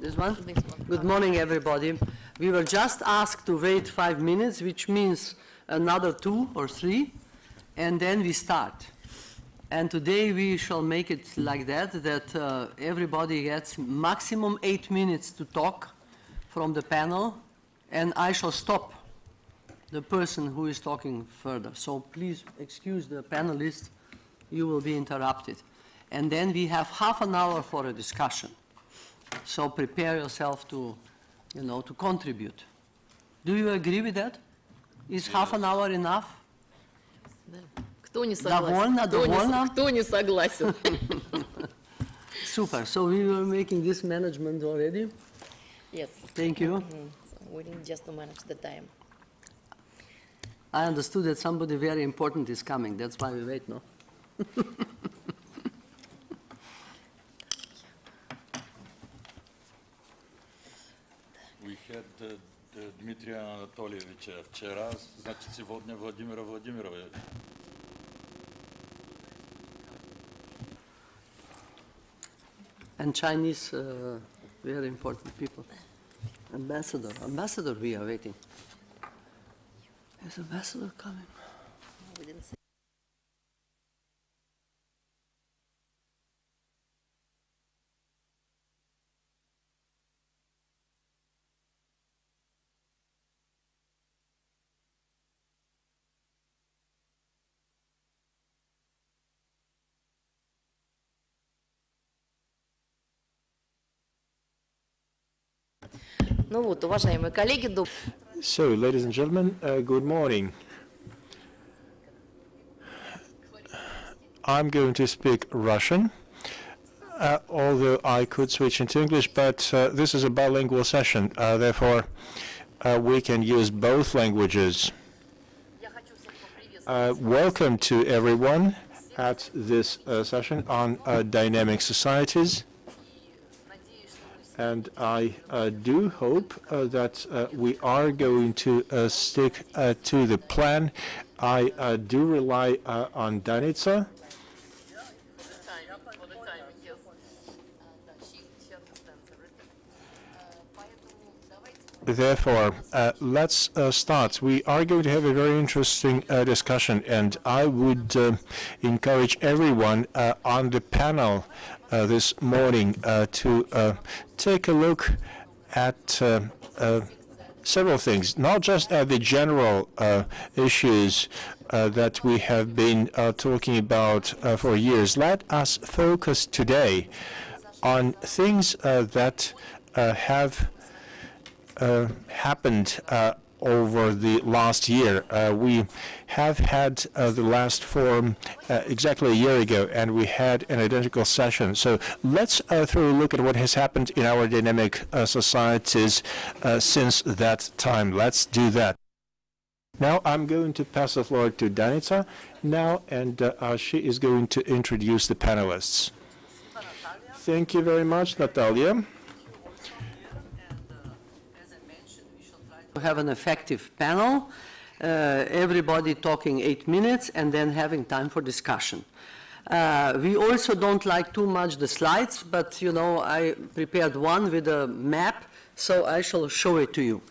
This one? This one. Good morning, everybody. We were just asked to wait five minutes, which means another two or three, and then we start. And today we shall make it like that, that uh, everybody gets maximum eight minutes to talk from the panel, and I shall stop the person who is talking further. So please excuse the panelists, you will be interrupted. And then we have half an hour for a discussion. So prepare yourself to, you know, to contribute. Do you agree with that? Is half an hour enough? Да. Кто не согласен? Довольно, кто, не, довольно. с- кто не согласен? Super. So we were making this management already. yes. Thank you. Mm, We need just to manage the time. I understood that somebody very important is coming. That's why we wait, no? We uh, the Дмитрия Анатольевича вчера, значит, сегодня Владимира Владимировича. And Chinese, uh, very important people. Ambassador, ambassador, we are waiting. Is ambassador coming? Ну вот, уважаемые коллеги, доб- So, ladies and gentlemen, uh, good morning. I'm going to speak Russian, uh, although I could switch into English, but uh, this is a bilingual session, uh, therefore uh, we can use both languages. Uh, welcome to everyone at this uh, session on uh, dynamic societies. And I uh, do hope uh, that uh, we are going to uh, stick uh, to the plan. I uh, do rely on Danica. Therefore, let's start. We are going to have a very interesting discussion, and I would encourage everyone on the panel uh, this morning uh, to uh, take a look at uh, uh, several things, not just at the general issues that we have been talking about for years. Let us focus today on things that have happened over the last year. Uh, we have had uh, the last forum uh, exactly a year ago, and we had an identical session. So let's uh, throw a look at what has happened in our dynamic uh, societies uh, since that time. Let's do that. Now I'm going to pass the floor to Danica now, and she is going to introduce the panelists. Thank you very much, Natalia. Have an effective panel, uh, everybody talking eight minutes, and then having time for discussion. Uh, we also don't like too much the slides, but you know, I prepared one with a map, so I shall show it to you.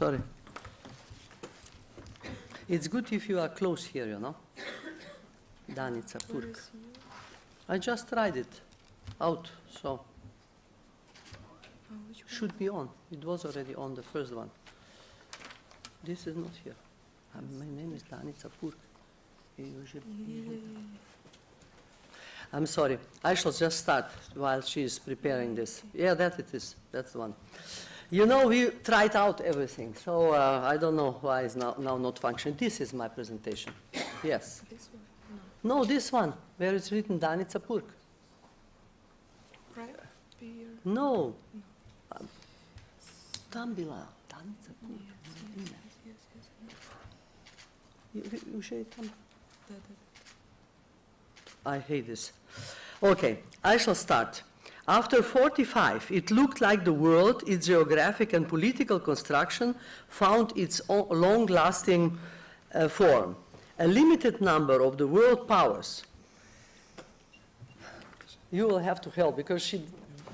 Sorry. It's good if you are close here, you know. Danica Purg. I just tried it out, so should be on. It was already on the first one. This is not here. Uh, My name is Danica Purg. I'm sorry. I shall just start while she is preparing this. Yeah, that it is. That's the one. You know, we tried out everything, so uh, I don't know why it's now, now not functioning. This is my presentation. Yes. This one? No. no this one, where it's written Danica Purg. Right? Beer. No. no. Um, Danica Purg. Yes, yes, yes, yes. Už je. I hate this. Okay, I shall start. After 45, it looked like the world, its geographic and political construction, found its long-lasting uh, form. A limited number of the world powers. You will have to help because she,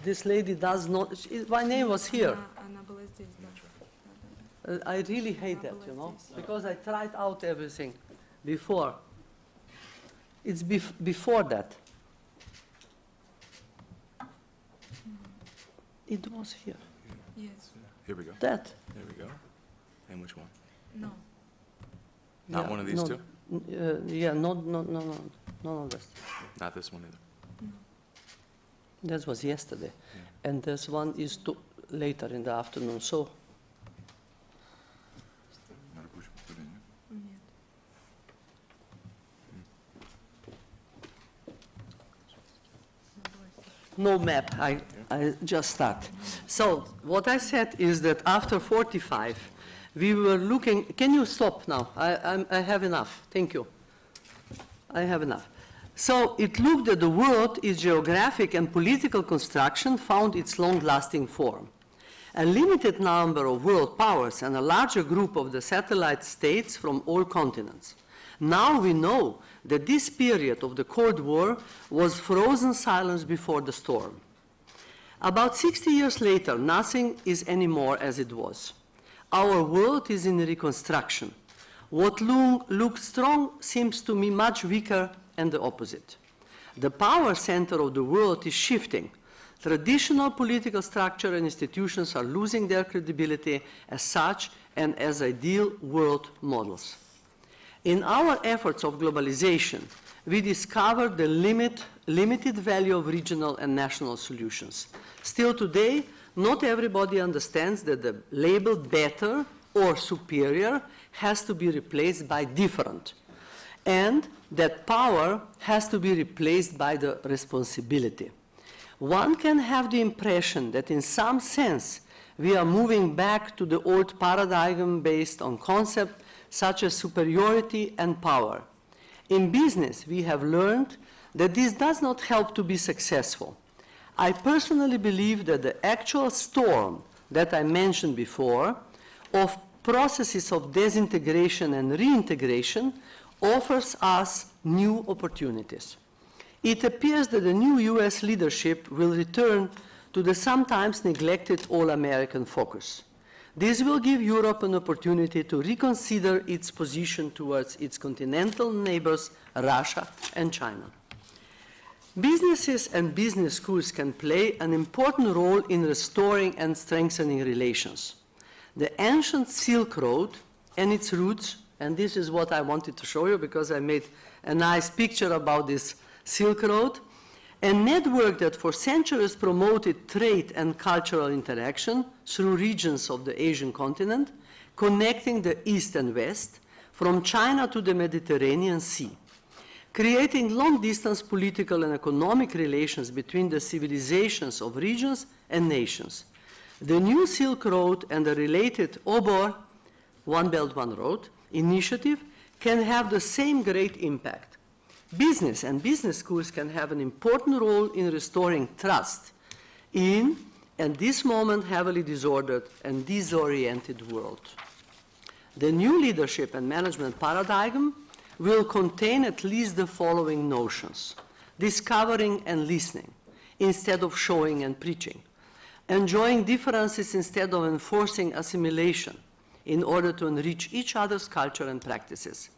this lady does not. She, my name was here. Uh, I really hate that, you know, because I tried out everything before. It's bef before that. It was here. Yes. Here we go. That. There we go. And which one? No. Not Yeah, one of these no, two? n- Uh, yeah, no, no, no, no, none of this. Not this one either. That was yesterday, and this one is to, later in the afternoon. So Нет. no map. I, I just start. So what I said is that after 45, we were looking. Can you stop now? I, I'm, I have enough. Thank you. I have enough. So it looked that the world, its geographic and political construction, found its long-lasting form. A limited number of world powers and a larger group of the satellite states from all continents. Now we know that this period of the Cold War was frozen silence before the storm. About 60 years later, nothing is anymore as it was. Our world is in reconstruction. What lo- looked strong seems to me much weaker and the opposite. The power center of the world is shifting. Traditional political structure and institutions are losing their credibility as such and as ideal world models. In our efforts of globalization, we discovered the limit, limited value of regional and national solutions. Still today, not everybody understands that the label better or superior has to be replaced by different, and that power has to be replaced by the responsibility. One can have the impression that in some sense we are moving back to the old paradigm based on concepts such as superiority and power. In business, we have learned that this does not help to be successful. I personally believe that the actual storm that I mentioned before of processes of disintegration and reintegration offers us new opportunities. It appears that the new US leadership will return to the sometimes neglected all American focus. This will give Europe an opportunity to reconsider its position towards its continental neighbors, Russia and China. Businesses and business schools can play an important role in restoring and strengthening relations. The ancient Silk Road and its roots, and this is what I wanted to show you because I made a nice picture about this Silk Road, a network that for centuries promoted trade and cultural interaction through regions of the Asian continent, connecting the East and West, from China to the Mediterranean Sea creating long-distance political and economic relations between the civilizations of regions and nations. The new Silk Road and the related OBOR, One Belt, One Road, initiative can have the same great impact. Business and business schools can have an important role in restoring trust in, at this moment, heavily disordered and disoriented world. The new leadership and management paradigm will contain at least the following notions discovering and listening instead of showing and preaching, enjoying differences instead of enforcing assimilation in order to enrich each other's culture and practices.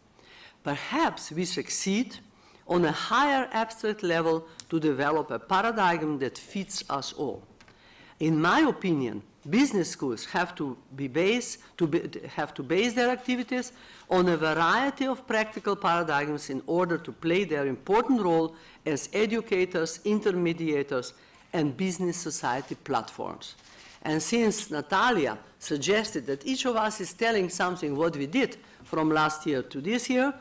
Perhaps we succeed on a higher abstract level to develop a paradigm that fits us all. In my opinion, business schools have to be based to be, have to base their activities on a variety of practical paradigms in order to play their important role as educators, intermediators, and business society platforms. And since Natalia suggested that each of us is telling something what we did from last year to this year,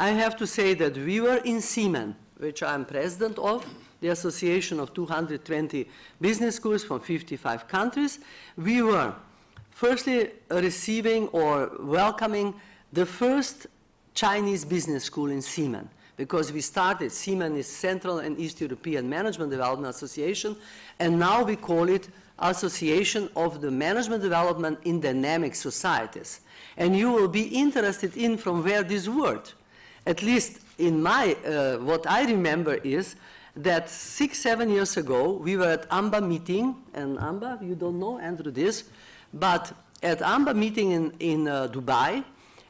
I have to say that we were in CEEMAN, which I'm president of, the Association of 220 Business Schools from 55 countries. We were firstly receiving or welcoming the first Chinese business school in CEEMAN because we started, CEEMAN is Central and East European Management Development Association, and now we call it Association of the Management Development in Dynamic Societies. And you will be interested in from where this word, at least in my, uh, what I remember is that six, seven years ago, we were at AMBA meeting, and AMBA, you don't know, Andrew, this, but at AMBA meeting in, in uh, Dubai,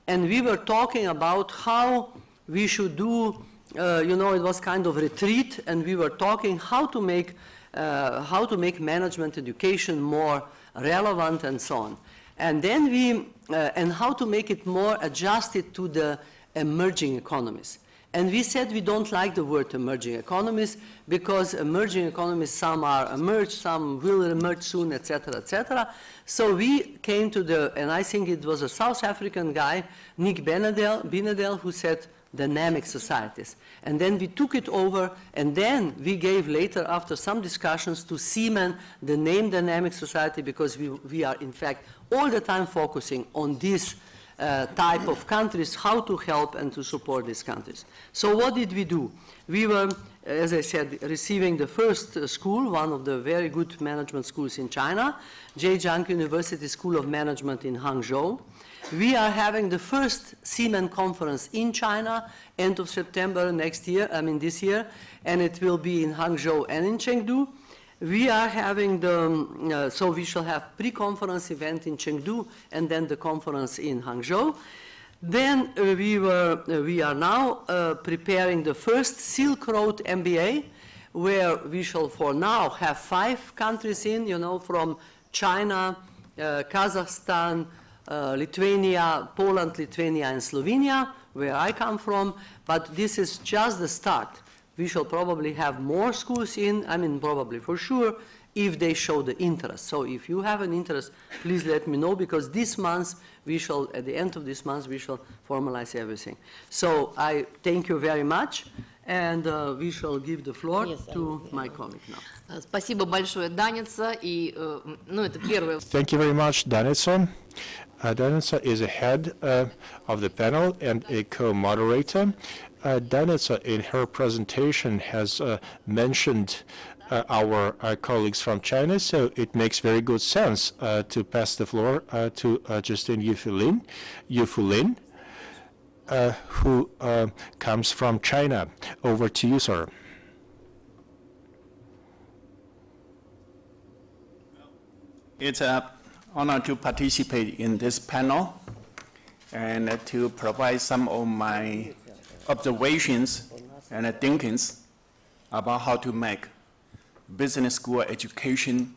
and we were talking about how we should do, uh, you know, it was kind of retreat, and we were talking how to make, uh, how to make management education more relevant and so on. And then we, uh, and how to make it more adjusted to the emerging economies. And we said we don't like the word emerging economies because emerging economies, some are emerged, some will emerge soon, etc., etc. So we came to the, and I think it was a South African guy, Nick Binedell who said dynamic societies. And then we took it over, and then we gave later, after some discussions, to CEEMAN the name dynamic society because we, we are, in fact, all the time focusing on this uh, type of countries, how to help and to support these countries. So what did we do? We were, as I said, receiving the first uh, school, one of the very good management schools in China, Zhejiang University School of Management in Hangzhou. We are having the first CEEMAN conference in China, end of September next year, I mean this year, and it will be in Hangzhou and in Chengdu. We are having the, um, uh, so we shall have pre-conference event in Chengdu and then the conference in Hangzhou. Then uh, we, were, uh, we are now uh, preparing the first Silk Road MBA, where we shall for now have five countries in, you know, from China, uh, Kazakhstan, uh, Lithuania, Poland, Lithuania, and Slovenia, where I come from, but this is just the start we shall probably have more schools in, I mean, probably for sure, if they show the interest. So if you have an interest, please let me know because this month we shall, at the end of this month, we shall formalize everything. So I thank you very much and uh, we shall give the floor Yes, I to will. my colleague now. Э, Спасибо большое, Даница. И, э, ну, это первое Thank you very much, Danica. Uh, Danica is a head uh, of the panel and a co-moderator. Uh, Danica, in her presentation, has uh, mentioned uh, our uh, colleagues from China, so it makes very good sense uh, to pass the floor uh, to uh, Justin Yifu Lin, Yufulin uh, who uh, comes from China. Over to you, sir. It's an honor to participate in this panel and to provide some of my observations and thinkings about how to make business school education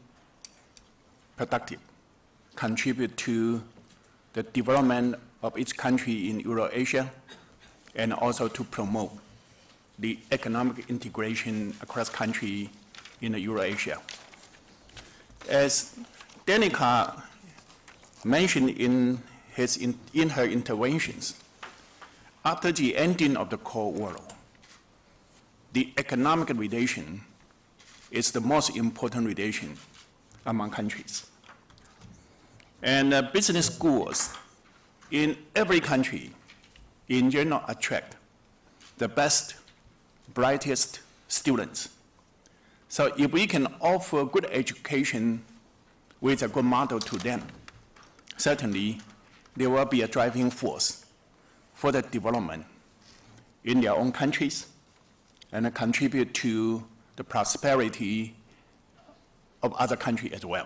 productive, contribute to the development of each country in Eurasia, and also to promote the economic integration across country in Eurasia. As Danica mentioned in, his, in, in her interventions, after the ending of the Cold War, the economic relation is the most important relation among countries. And uh, business schools in every country in general attract the best, brightest students. So if we can offer good education with a good model to them, certainly there will be a driving force for the development in their own countries and contribute to the prosperity of other countries as well.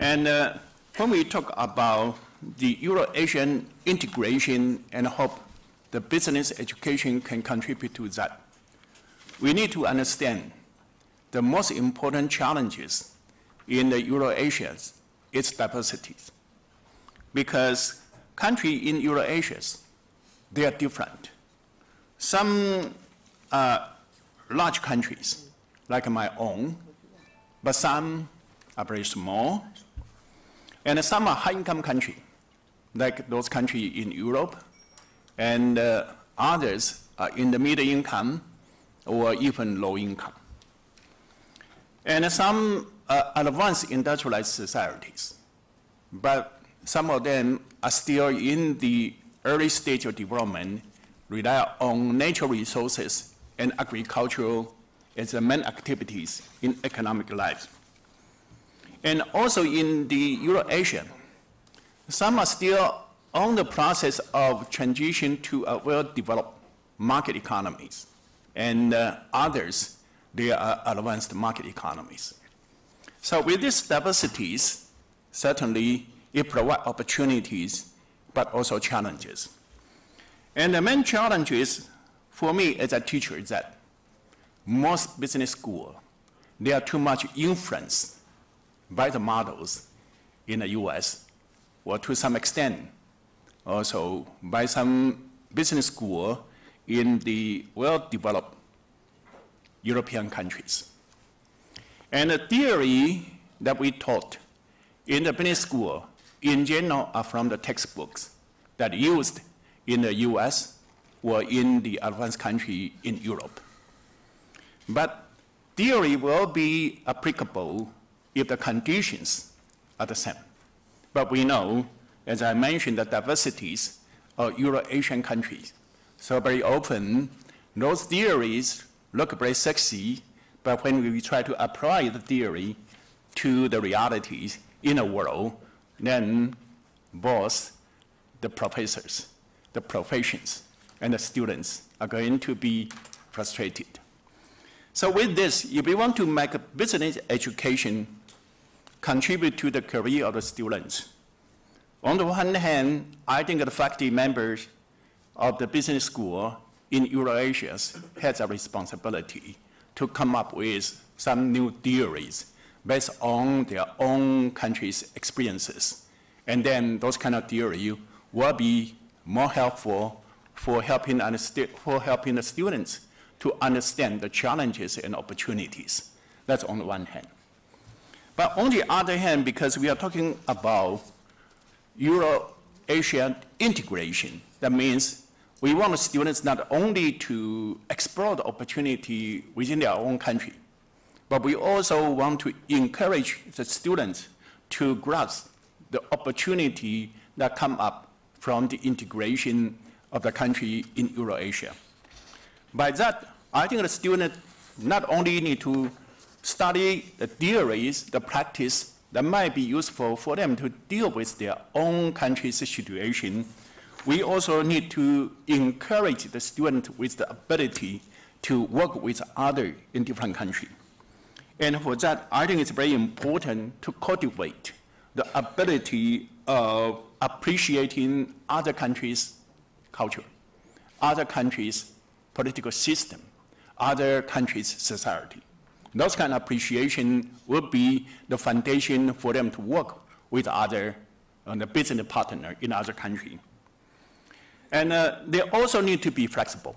And uh, when we talk about the Euro-Asian integration and hope the business education can contribute to that, we need to understand the most important challenges in the Euro-Asia is diversity. Because countries in Eurasia, they are different. Some are large countries, like my own, but some are very small. And some are high-income countries, like those countries in Europe, and uh, others are in the middle income or even low income. And some are advanced industrialized societies, but some of them are still in the early stage of development rely on natural resources and agricultural as the main activities in economic life. And also in the Eurasia, some are still on the process of transition to a well-developed market economies, and uh, others, they are advanced market economies. So with these diversities, certainly it provides opportunities, but also challenges. And the main challenges for me as a teacher is that most business school, they are too much influenced by the models in the US, or to some extent, also by some business school in the well-developed European countries. And the theory that we taught in the business school, in general, are from the textbooks that used in the US or in the advanced country in Europe. But theory will be applicable if the conditions are the same. But we know, as I mentioned, the diversities of Euro-Asian countries. So very often, those theories look very sexy, but when we try to apply the theory to the realities in the world, then both the professors, the professions, and the students are going to be frustrated. So with this, if we want to make a business education contribute to the career of the students, on the one hand, I think the faculty members of the business school in Eurasia has a responsibility to come up with some new theories based on their own country's experiences. And then those kind of theory will be more helpful for helping, for helping the students to understand the challenges and opportunities. That's on the one hand. But on the other hand, because we are talking about Euro-Asian integration, that means we want students not only to explore the opportunity within their own country, but we also want to encourage the students to grasp the opportunity that come up from the integration of the country in Eurasia. By that, I think the student not only need to study the theories, the practice that might be useful for them to deal with their own country's situation, we also need to encourage the student with the ability to work with others in different countries. And for that, I think it's very important to cultivate the ability of appreciating other countries' culture, other countries' political system, other countries' society. Those kind of appreciation will be the foundation for them to work with other uh, the business partner in other country. And uh, they also need to be flexible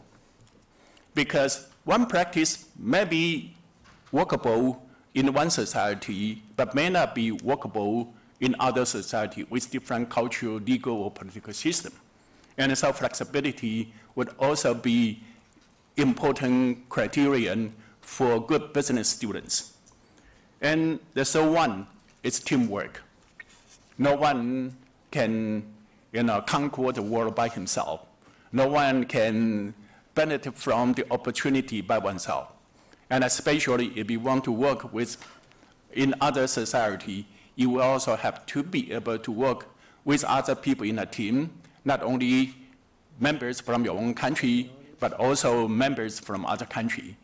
because one practice may be workable in one society, but may not be workable in other society with different cultural, legal, or political system. And so flexibility would also be important criterion for good business students. And the third one is teamwork. No one can you know, conquer the world by himself. No one can benefit from the opportunity by oneself. And especially if you want to work with in other society, you will also have to be able to work with other people in a team, not only members from your own country, but also members from other country.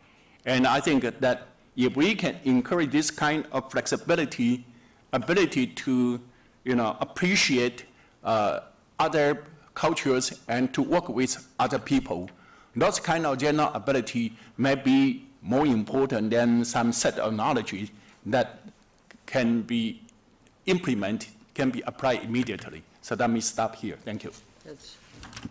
And I think that if we can encourage this kind of flexibility, ability to you know, appreciate uh, other cultures and to work with other people, those kind of general ability may be more important than some set of knowledge that can be implemented, can be applied immediately. So let me stop here. Thank you. That's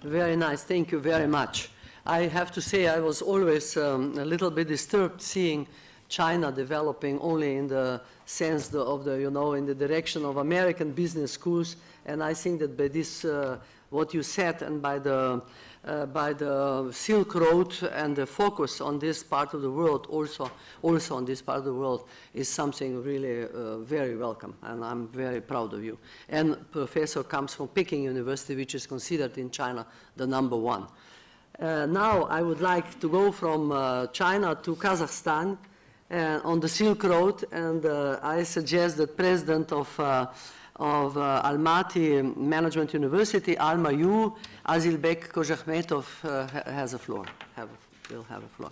very nice. Thank you very much. I have to say I was always um, a little bit disturbed seeing China developing only in the sense of the, you know, in the direction of American business schools. And I think that by this, uh, what you said, and by the uh, by the Silk Road and the focus on this part of the world, also, also on this part of the world, is something really uh, very welcome, and I'm very proud of you. And professor comes from Peking University, which is considered in China the number one. Uh, now I would like to go from uh, China to Kazakhstan uh, on the Silk Road, and I suggest that president of, of uh, Almaty Management University, Alma U, Asylbek Kozhakhmetov, uh, has a floor, have, will have a floor.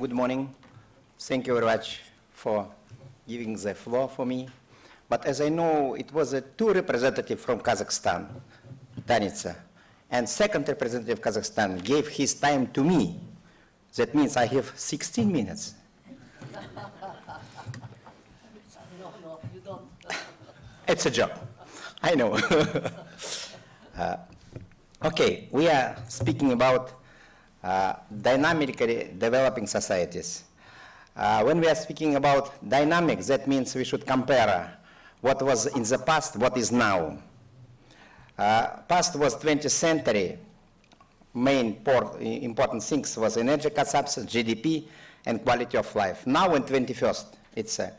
Good morning. Thank you very much for giving the floor for me. But as I know, it was a two representative from Kazakhstan, Danica, and second representative of Kazakhstan gave his time to me. That means I have 16 minutes. No, no, you don't. It's a job. I know. Uh, Okay, we are speaking about uh, dynamically developing societies. Uh, When we are speaking about dynamics, that means we should compare what was in the past, what is now. Uh, Past was 20th century, main por- i- important things was energy consumption, GDP, and quality of life. Now in 21st, it's uh,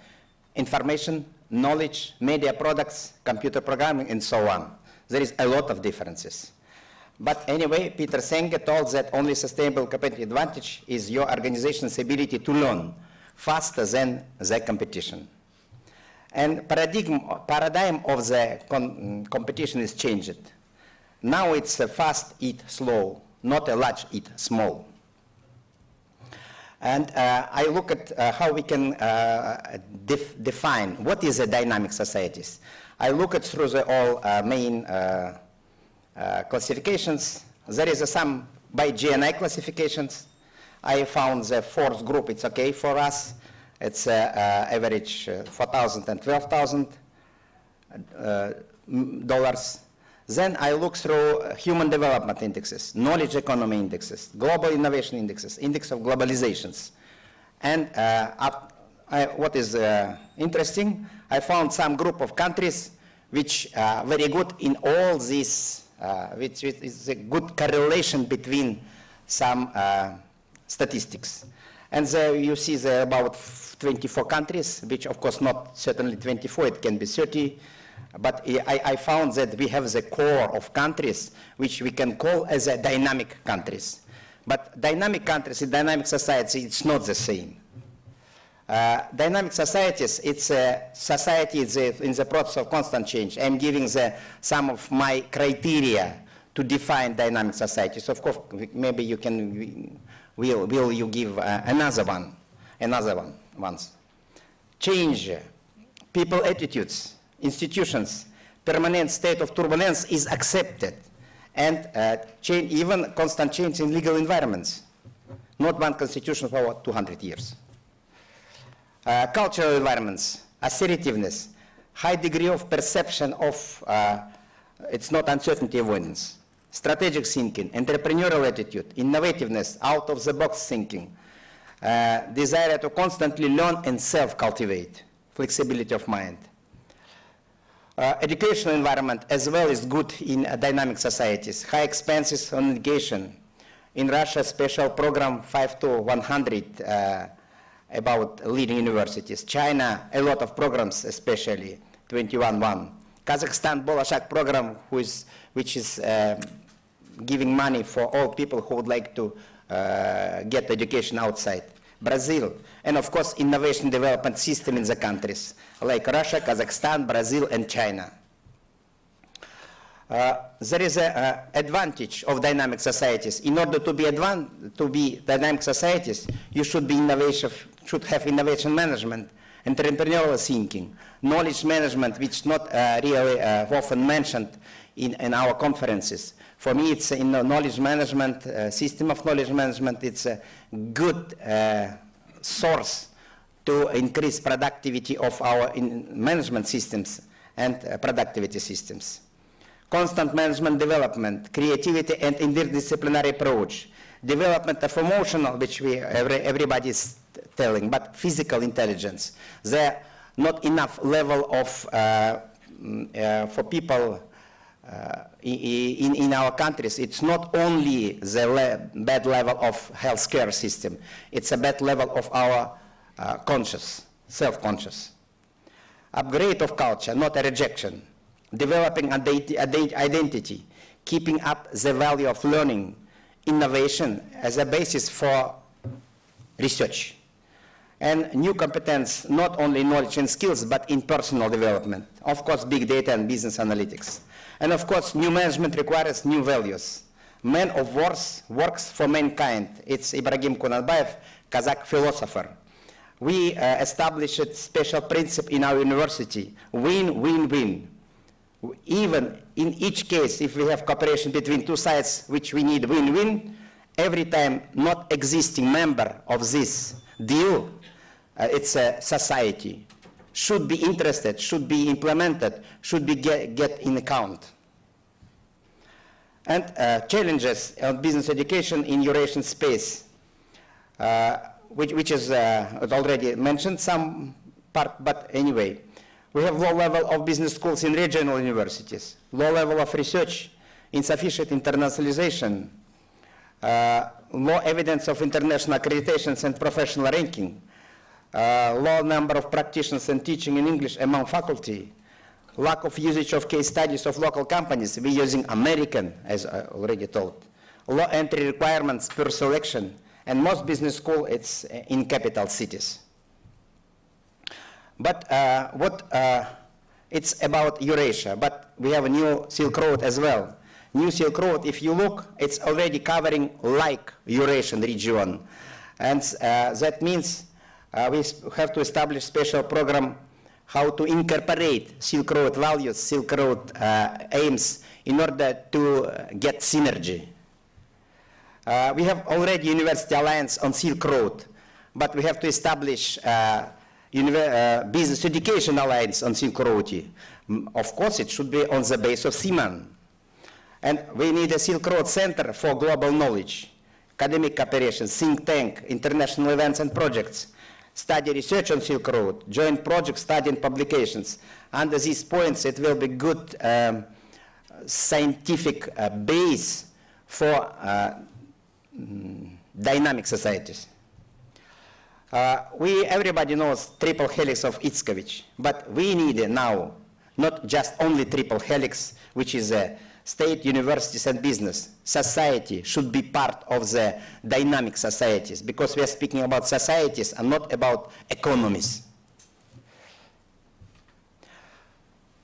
information, knowledge, media products, computer programming, and so on. There is a lot of differences. But anyway, Peter Senge told that only sustainable competitive advantage is your organization's ability to learn faster than the competition. And paradigm, paradigm of the competition is changed. Now it's a fast eat slow, not a large eat small. And uh, I look at uh, how we can uh, def- define what is a dynamic societies. I look at through the all uh, main uh, classifications. There is a some by GNI classifications. I found the fourth group, it's okay for us. It's uh, uh, average uh, 4,000 and 12,000 uh, dollars. Then I look through uh, human development indexes, knowledge economy indexes, global innovation indexes, index of globalizations. And uh, up, I, what is uh, interesting, I found some group of countries which are very good in all these, uh, which which is a good correlation between some uh, statistics. And there you see there about 24 countries, which of course not certainly 24, it can be 30. But I, I found that we have the core of countries which we can call as a dynamic countries. But dynamic countries in dynamic society, it's not the same. Uh, dynamic societies, it's a society in the process of constant change. I'm giving the, some of my criteria to define dynamic societies. Of course, maybe you can, will, will you give uh, another one, another one, ones. Change, people attitudes, institutions, permanent state of turbulence is accepted. And uh, change, even constant change in legal environments. Not one constitution for 200 years. Uh, cultural environments, assertiveness, high degree of perception of, uh, it's not uncertainty avoidance, strategic thinking, entrepreneurial attitude, innovativeness, out-of-the-box thinking, uh, desire to constantly learn and self-cultivate, flexibility of mind. Uh, educational environment as well is good in uh, dynamic societies. High expenses on education. In Russia, special program 5 to 100 uh, about leading universities. China, a lot of programs, especially 21-1. Kazakhstan, Bolashak program, which is um, giving money for all people who would like to uh, get education outside. Brazil, and of course, innovation development system in the countries, like Russia, Kazakhstan, Brazil, and China. Uh, there is an advantage of dynamic societies. In order to be, to be dynamic societies, you should be innovation, should have innovation management, entrepreneurial thinking, knowledge management, which is not uh, really uh, often mentioned in, in our conferences. For me, it's in the knowledge management, uh, system of knowledge management, it's a good uh, source to increase productivity of our in management systems and uh, productivity systems. Constant management development, creativity and interdisciplinary approach, development of emotional, which we, every, everybody is telling, but physical intelligence. There not enough level of, uh, mm, uh, for people uh, in, in our countries, it's not only the le bad level of healthcare system, it's a bad level of our uh, conscious, self-conscious. Upgrade of culture, not a rejection. Developing identi- identity, keeping up the value of learning, innovation as a basis for research. And new competence, not only knowledge and skills, but in personal development. Of course, big data and business analytics. And of course, new management requires new values. Man of wars works for mankind. It's Ibrahim Kunanbayev, Kazakh philosopher. We uh, established a special principle in our university, win, win, win. Even in each case, if we have cooperation between two sides, which we need win-win, every time not existing member of this deal, it's a society, should be interested, should be implemented, should be get, get in account. And uh, challenges of business education in Eurasian space, uh, which, which is uh, already mentioned some part, but anyway. We have low level of business schools in regional universities, low level of research, insufficient internationalization, uh, low evidence of international accreditations and professional ranking, uh, low number of practitioners and teaching in English among faculty, lack of usage of case studies of local companies, we're using American, as I already told, low entry requirements per selection, and most business school, it's in capital cities. But uh, what, uh, it's about Eurasia, but we have a new Silk Road as well. New Silk Road, if you look, it's already covering like Eurasian region. And uh, that means uh, we have to establish special program how to incorporate Silk Road values, Silk Road uh, aims in order to uh, get synergy. Uh, we have already University Alliance on Silk Road, but we have to establish uh, uh, Business Education Alliance on Silk Road. Of course, it should be on the base of CEEMAN. And we need a Silk Road Center for global knowledge, academic cooperation, think tank, international events and projects, study research on Silk Road, joint project study and publications. Under these points, it will be good um, scientific uh, base for uh, mm, dynamic societies. Uh, we, everybody knows triple helix of Etzkowitz, but we need now not just only triple helix, which is a state, universities, and business. Society should be part of the dynamic societies because we are speaking about societies and not about economies.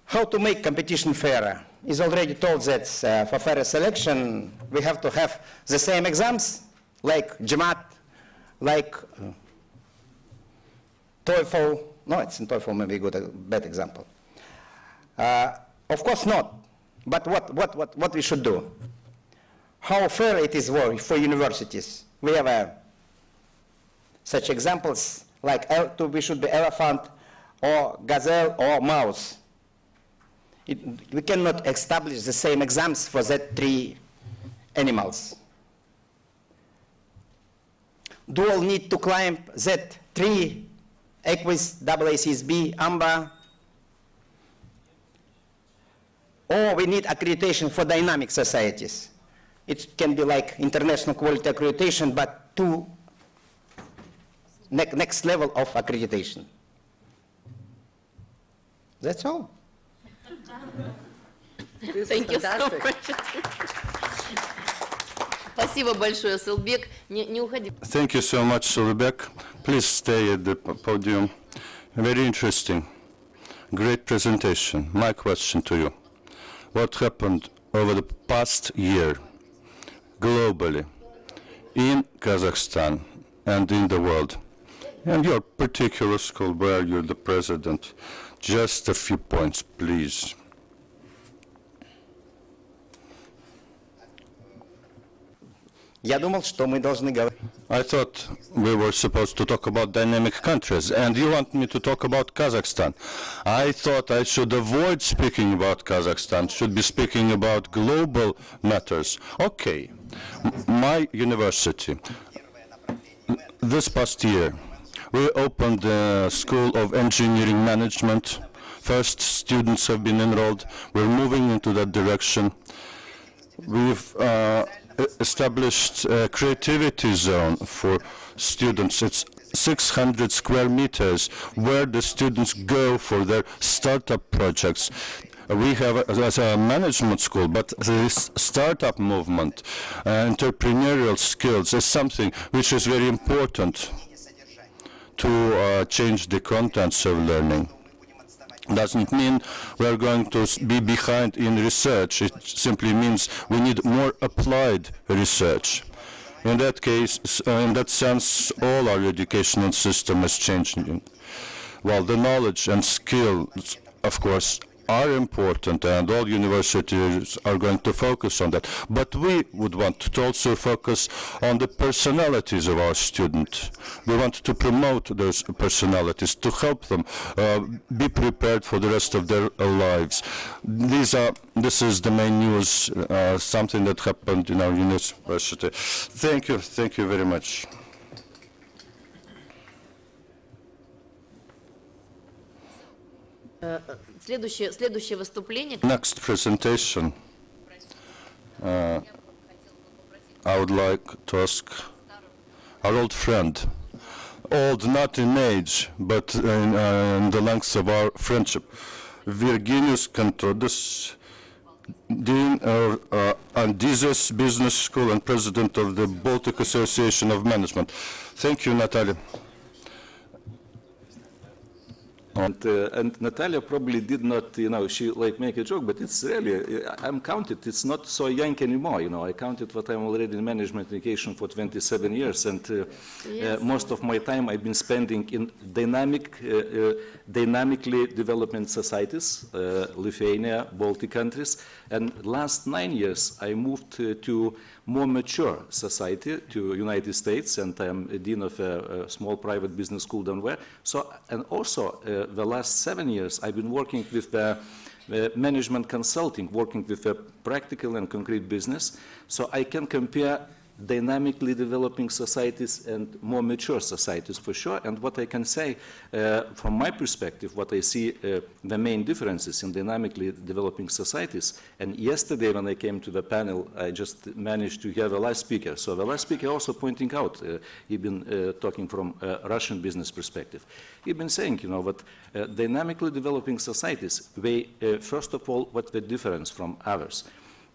How to make competition fairer? Is already told that uh, for fairer selection, we have to have the same exams, like GMAT, like uh, TOEFL. No, it's in TOEFL maybe a good, a bad example. Uh, of course not. But what, what, what, what we should do? How fair it is for, for universities? We have uh, such examples like we should be elephant or gazelle or mouse. It, we cannot establish the same exams for that three animals. Do all need to climb that three EQUIS, AACSB, AMBA, or we need accreditation for dynamic societies. It can be like international quality accreditation, but to ne next level of accreditation. That's all. Thank you so much. Спасибо большое, Сылбек. Не, не уходи. Thank you so much, Sulbek. Please stay at the p- podium. Very interesting. Great presentation. My question to you. What happened over the past year globally in Kazakhstan and in the world? And your particular school where you're the president. Just a few points, please. Я думал, что мы должны говорить. I thought we were supposed to talk about dynamic countries, and you want me to talk about Kazakhstan. I thought I should avoid speaking about Kazakhstan, should be speaking about global matters. Okay, M- My university, this past year, we opened the School of Engineering Management. First students have been enrolled. We're moving into that direction. We've uh, e- established a creativity zone for students. It's 600 square meters where the students go for their startup projects. We have a, as a management school, but this startup movement, uh, entrepreneurial skills is something which is very important to uh, change the contents of learning doesn't mean we're going to be behind in research. It simply means we need more applied research. In that case, uh, in that sense, all our educational system is changing. While the knowledge and skills, of course, are important and all universities are going to focus on that. But we would want to also focus on the personalities of our students. We want to promote those personalities, to help them uh, be prepared for the rest of their uh, lives. These are, this is the main news, uh, something that happened in our university. Thank you, thank you very much. Э, Следующее, следующее выступление. Next presentation, uh, I would like to ask our old friend, old not in age, but in, uh, in the length of our friendship, Virginius Kantrodis, Dean of uh, Andizes Business School and President of the Baltic Association of Management. Thank you, Natalia. And, uh, and Natalia probably did not, you know, she like make a joke, but it's really, uh, I'm counted, it's not so young anymore, you know, I counted what I'm already in management education for 27 years, and uh, Yes. uh, most of my time I've been spending in dynamic, uh, uh, dynamically developing societies, uh, Lithuania, Baltic countries, and last nine years I moved uh, to more mature society, to United States, and I'm a dean of a, a small private business school down there. So, and also uh, the last seven years I've been working with uh, uh, management consulting, working with a practical and concrete business. So I can compare dynamically developing societies and more mature societies for sure. And what I can say uh, from my perspective, what I see uh, the main differences in dynamically developing societies. And yesterday when I came to the panel, I just managed to have a last speaker. So the last speaker also pointing out, uh, he'd been uh, talking from a Russian business perspective. He'd been saying, you know, that uh, dynamically developing societies, they, uh, first of all, what the difference from others.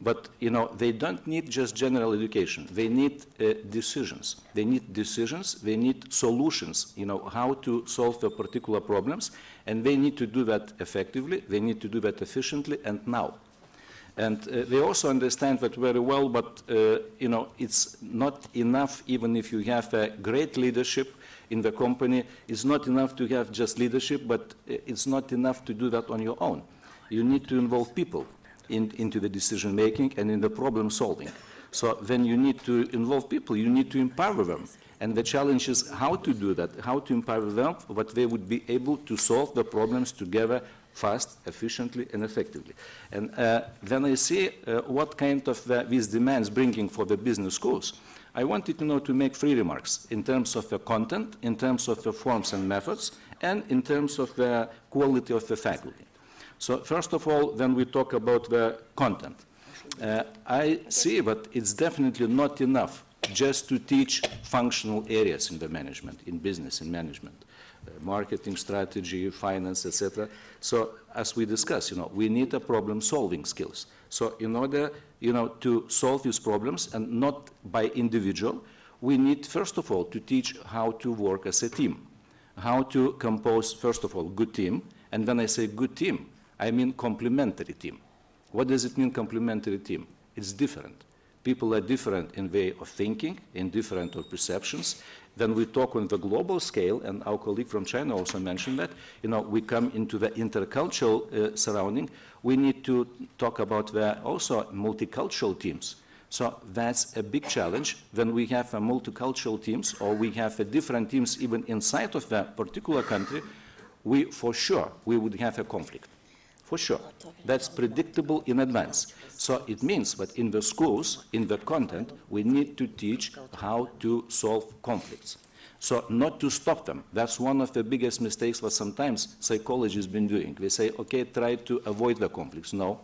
But you know, they don't need just general education. They need uh, decisions. They need decisions. They need solutions. You know how to solve the particular problems, and they need to do that effectively. They need to do that efficiently and now. And uh, they also understand that very well. But uh, you know, it's not enough even if you have a great leadership in the company. It's not enough to have just leadership, but uh, it's not enough to do that on your own. You need to involve people in, into the decision making and in the problem solving. So then you need to involve people, you need to empower them. And the challenge is how to do that, how to empower them, but they would be able to solve the problems together fast, efficiently, and effectively. And uh, then I see uh, what kind of uh, these demands bringing for the business schools. I wanted to know to make three remarks in terms of the content, in terms of the forms and methods, and in terms of the quality of the faculty. So first of all, then we talk about the content. Uh, I see that it's definitely not enough just to teach functional areas in the management, in business, in management, uh, marketing strategy, finance, etc. So as we discussed, you know, we need a problem-solving skills. So in order, you know, to solve these problems and not by individual, we need first of all to teach how to work as a team, how to compose first of all good team, and when I say good team, I mean complementary team. What does it mean complementary team? It's different. People are different in way of thinking, in different of perceptions. Then we talk on the global scale, and our colleague from China also mentioned that, you know, we come into the intercultural uh, surrounding. We need to talk about the also multicultural teams. So that's a big challenge when we have a multicultural teams or we have a different teams even inside of a particular country, we, for sure, we would have a conflict for sure. That's predictable in advance. So it means that in the schools, in the content, we need to teach how to solve conflicts. So not to stop them. That's one of the biggest mistakes that sometimes psychology has been doing. They say, okay, try to avoid the conflicts. No.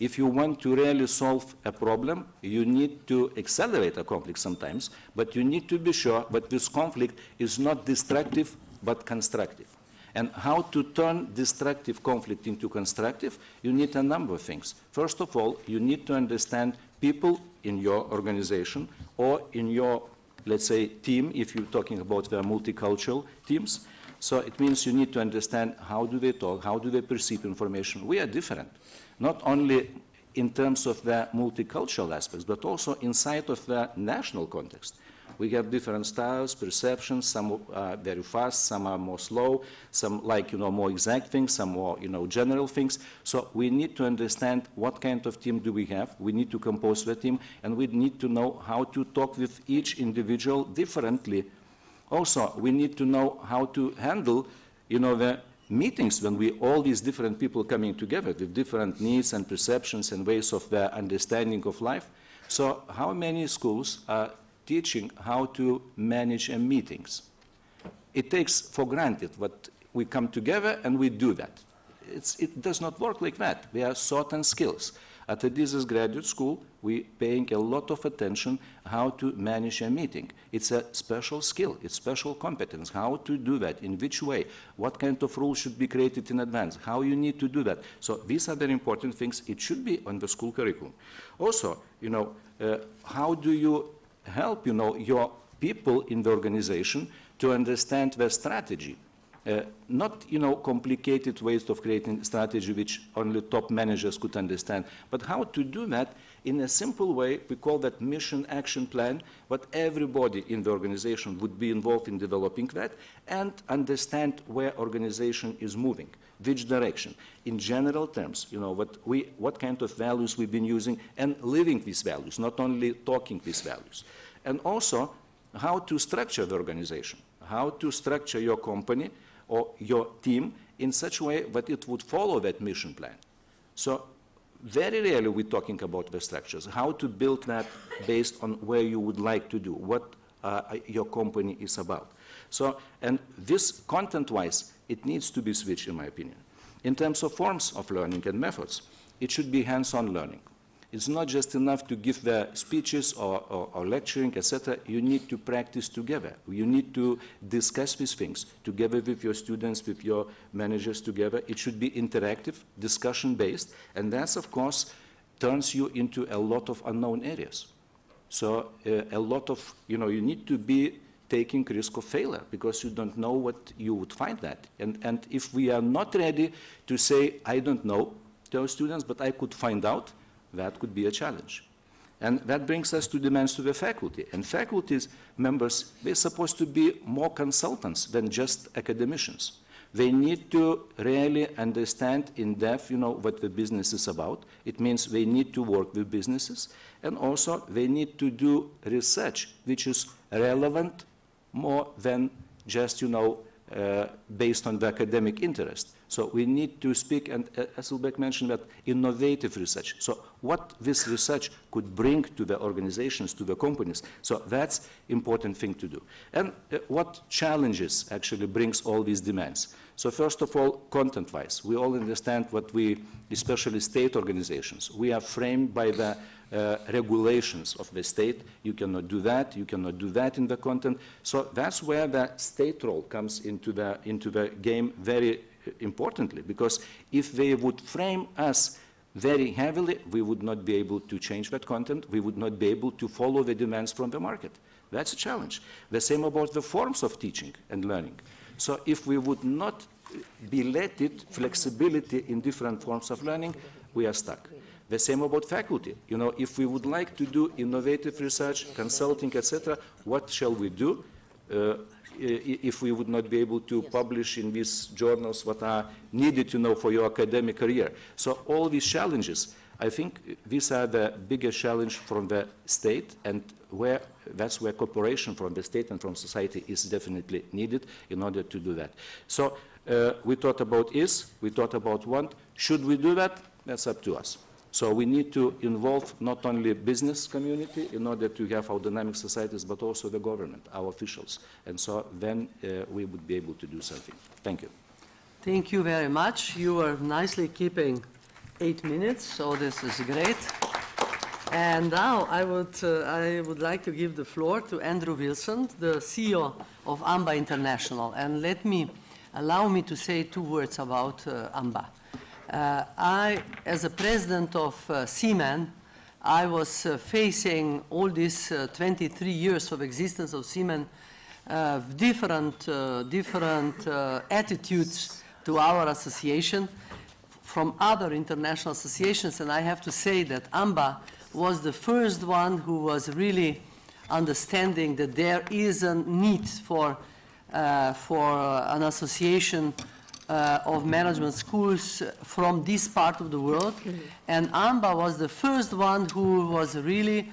If you want to really solve a problem, you need to accelerate a conflict sometimes, but you need to be sure that this conflict is not destructive, but constructive. And how to turn destructive conflict into constructive, you need a number of things. First of all, you need to understand people in your organization or in your, let's say, team, if you're talking about the multicultural teams. So it means you need to understand how do they talk, how do they perceive information. We are different, not only in terms of the multicultural aspects, but also inside of the national context. We have different styles, perceptions, some are very fast, some are more slow, some like, you know, more exact things, some more, you know, general things. So we need to understand what kind of team do we have. We need to compose the team, and we need to know how to talk with each individual differently. Also, we need to know how to handle, you know, the meetings when we all these different people coming together with different needs and perceptions and ways of their understanding of life. So how many schools are teaching how to manage meetings? It takes for granted that we come together and we do that. It's, it does not work like that. There are certain skills. At the Adizes Graduate School, we're paying a lot of attention how to manage a meeting. It's a special skill, it's special competence, how to do that, in which way, what kind of rules should be created in advance, how you need to do that. So these are the important things. It should be on the school curriculum. Also, you know, uh, how do you help, you know, your people in the organization to understand their strategy? Uh, not, you know, complicated ways of creating strategy which only top managers could understand, but how to do that in a simple way. We call that mission action plan, but everybody in the organization would be involved in developing that and understand where organization is moving, which direction. In general terms, you know, what, we, what kind of values we've been using and living these values, not only talking these values. And also, how to structure the organization, how to structure your company or your team in such a way that it would follow that mission plan. So very rarely we're talking about the structures, how to build that based on where you would like to do, what uh, your company is about. So, and this content-wise, it needs to be switched, in my opinion. In terms of forms of learning and methods, it should be hands-on learning. It's not just enough to give the speeches or, or, or lecturing, etc. You need to practice together. You need to discuss these things together with your students, with your managers together. It should be interactive, discussion-based, and that, of course, turns you into a lot of unknown areas. So uh, a lot of, you know, you need to be taking risk of failure because you don't know what you would find that. And, and if we are not ready to say, I don't know to our students, but I could find out, that could be a challenge. And that brings us to demands to the faculty. And faculties members, they're supposed to be more consultants than just academicians. They need to really understand in depth, you know, what the business is about. It means they need to work with businesses. And also they need to do research, which is relevant more than just, you know, uh, based on the academic interest. So we need to speak, and uh, Asylbek mentioned that innovative research. So what this research could bring to the organizations, to the companies. So that's important thing to do. And uh, what challenges actually brings all these demands? So first of all, content-wise, we all understand what we, especially state organizations, we are framed by the uh, regulations of the state. You cannot do that, you cannot do that in the content. So that's where the state role comes into the, into the game very importantly, because if they would frame us very heavily, we would not be able to change that content. We would not be able to follow the demands from the market. That's a challenge. The same about the forms of teaching and learning. So if we would not be let it flexibility in different forms of learning, we are stuck. The same about faculty. You know, if we would like to do innovative research, consulting, etc., what shall we do? Uh, if we would not be able to publish in these journals what are needed to know for your academic career. So all these challenges, I think these are the biggest challenge from the state and where that's where cooperation from the state and from society is definitely needed in order to do that. So Uh, we thought about is, we thought about want. Should we do that? That's up to us. So we need to involve not only business community in order to have our dynamic societies, but also the government, our officials. And so then uh, we would be able to do something. Thank you. Thank you very much. You are nicely keeping eight minutes, so this is great. And now I would, uh, I would like to give the floor to Andrew Wilson, the CEO of AMBA International. And let me, allow me to say two words about uh, AMBA. Uh, I, as a president of uh, CEEMAN, I was uh, facing all these uh, 23 years of existence of CEEMAN, uh, different, uh, different attitudes to our association from other international associations, and I have to say that AMBA was the first one who was really understanding that there is a need for, for an association uh, of management schools from this part of the world. And AMBA was the first one who was really,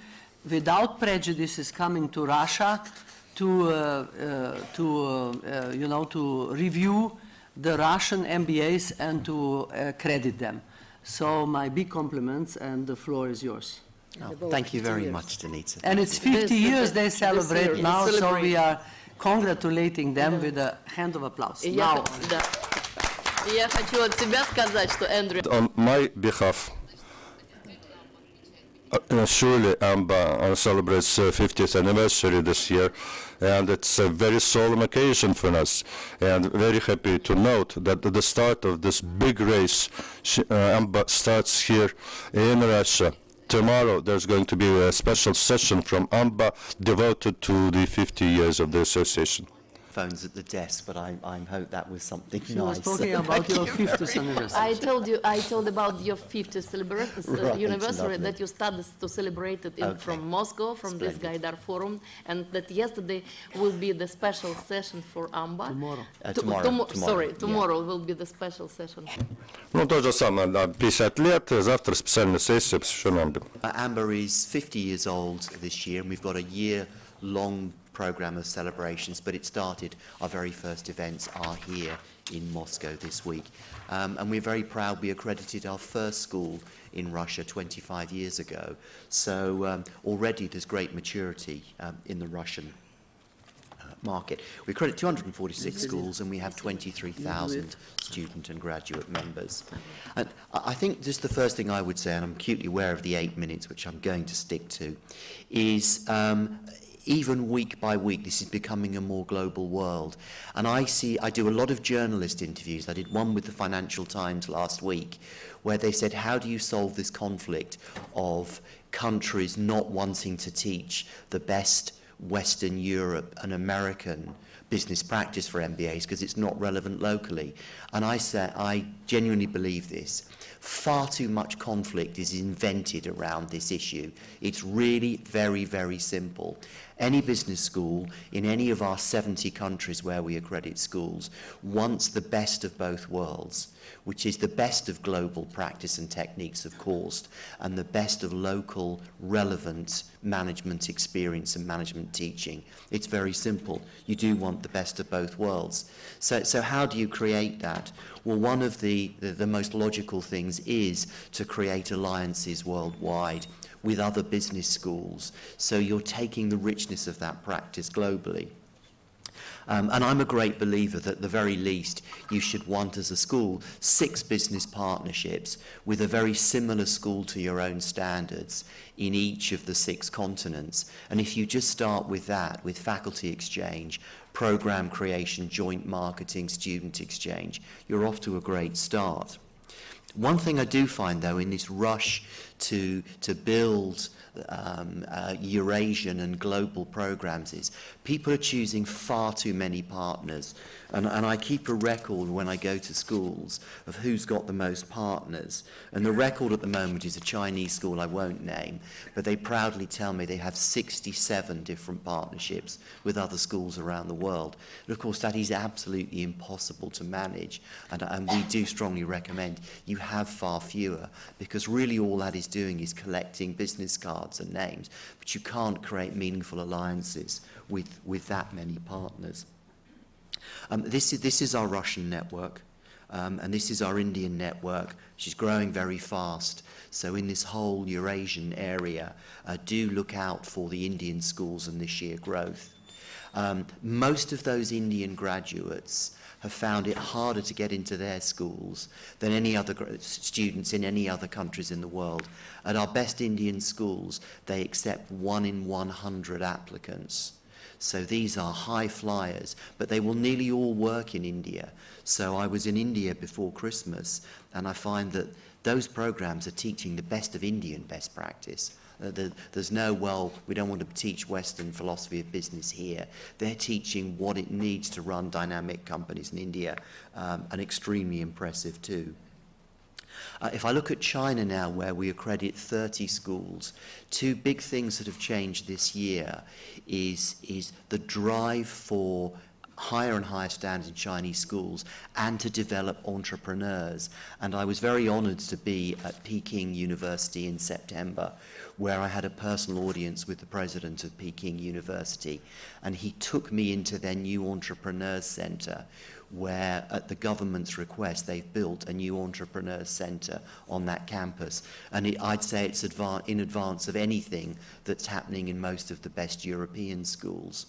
without prejudices, coming to Russia to, uh, uh, to uh, uh, you know, to review the Russian MBAs and to uh, credit them. So my big compliments, and the floor is yours. Oh, thank you very much, Danica. And it's 50 years they celebrate year, now, so we are congratulating them with a hand of applause. И я, Now, х- да. И я хочу от себя сказать, что Эндрю On my behalf, uh, surely AMBA uh, celebrates uh, 50th anniversary this year, and it's a very solemn occasion for us. And very happy to note that at the start of this big race, sh- uh, AMBA starts here in Russia. Tomorrow, there's going to be a special session from AMBA devoted to the 50 years of the association Phones at the desk, but I, I hope that was something she nice. was talking about your 50th anniversary. I told you, I told about your 50th celebra- uh, Right, anniversary lovely. that you started to celebrate it in, Okay. from Moscow, from this Splendid. Gaidar Forum, and that yesterday will be the special session for AMBA. Tomorrow. Uh, To- tomorrow, tomo- tomorrow, Sorry, yeah. tomorrow will be the special session. Ну, то же самое, да, 50 лет, завтра специальная сессия посвящена AMBA. Uh, Amber is 50 years old this year, and we've got a year-long program of celebrations, but it started, our very first events are here in Moscow this week. Um, and we're very proud we accredited our first school in Russia 25 years ago. So um, already there's great maturity um, in the Russian uh, market. We credit 246 schools and we have 23,000 student and graduate members. And I I think just the first thing I would say, and I'm acutely aware of the eight minutes which I'm going to stick to, is um, even week by week, this is becoming a more global world. And I see, I do a lot of journalist interviews. I did one with the Financial Times last week, where they said, how do you solve this conflict of countries not wanting to teach the best Western Europe and American business practice for MBAs because it's not relevant locally. And I say, I genuinely believe this. Far too much conflict is invented around this issue. It's really very, very simple. Any business school in any of our 70 countries where we accredit schools wants the best of both worlds, which is the best of global practice and techniques, of course, and the best of local, relevant management experience and management teaching. It's very simple. You do want the best of both worlds. So, so how do you create that? Well, one of the, the, the most logical things is to create alliances worldwide with other business schools. So you're taking the richness of that practice globally. Um, and I'm a great believer that at the very least you should want as a school six business partnerships with a very similar school to your own standards in each of the six continents. And if you just start with that, with faculty exchange, program creation, joint marketing, student exchange, you're off to a great start. One thing I do find, though, in this rush to, to build um, uh, Eurasian and global programs is people are choosing far too many partners. And, and I keep a record when I go to schools of who's got the most partners. And the record at the moment is a Chinese school I won't name, but they proudly tell me they have 67 different partnerships with other schools around the world. And of course, that is absolutely impossible to manage. And, and we do strongly recommend you have far fewer, because really all that is doing is collecting business cards and names, but you can't create meaningful alliances with, with that many partners. Um, this, is, this is our Russian network, um, and this is our Indian network, is growing very fast. So in this whole Eurasian area, uh, do look out for the Indian schools and the sheer growth. Um, most of those Indian graduates have found it harder to get into their schools than any other students in any other countries in the world. At our best Indian schools, they accept one in 100 applicants. So these are high flyers, but they will nearly all work in India. So I was in India before Christmas, and I find that those programs are teaching the best of Indian best practice. Uh, the, there's no, well, we don't want to teach Western philosophy of business here. They're teaching what it needs to run dynamic companies in India, um, and extremely impressive too. Uh, if I look at China now, where we accredit 30 schools, two big things that have changed this year is, is the drive for higher and higher standards in Chinese schools and to develop entrepreneurs. And I was very honored to be at Peking University in September, where I had a personal audience with the president of Peking University. And he took me into their new entrepreneurs center, where at the government's request they've built a new entrepreneurs centre on that campus and it, I'd say it's adva in advance of anything that's happening in most of the best European schools.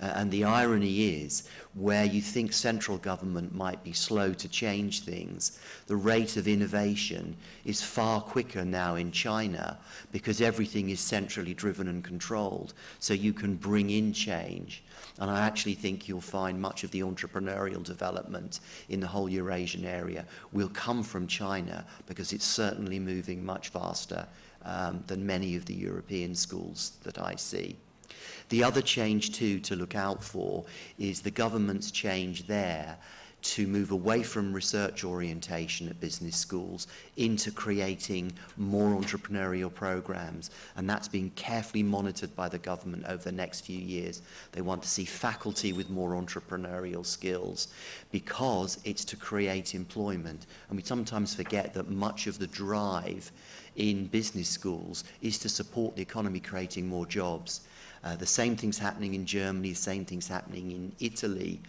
Uh, and the irony is, where you think central government might be slow to change things, the rate of innovation is far quicker now in China because everything is centrally driven and controlled. So you can bring in change. And I actually think you'll find much of the entrepreneurial development in the whole Eurasian area will come from China because it's certainly moving much faster um, than many of the European schools that I see. The other change, too, to look out for is the government's change there to move away from research orientation at business schools into creating more entrepreneurial programs. And that's being carefully monitored by the government over the next few years. They want to see faculty with more entrepreneurial skills because it's to create employment. And we sometimes forget that much of the drive in business schools is to support the economy creating more jobs. Uh, the same thing's happening in Germany, the same thing's happening in Italy,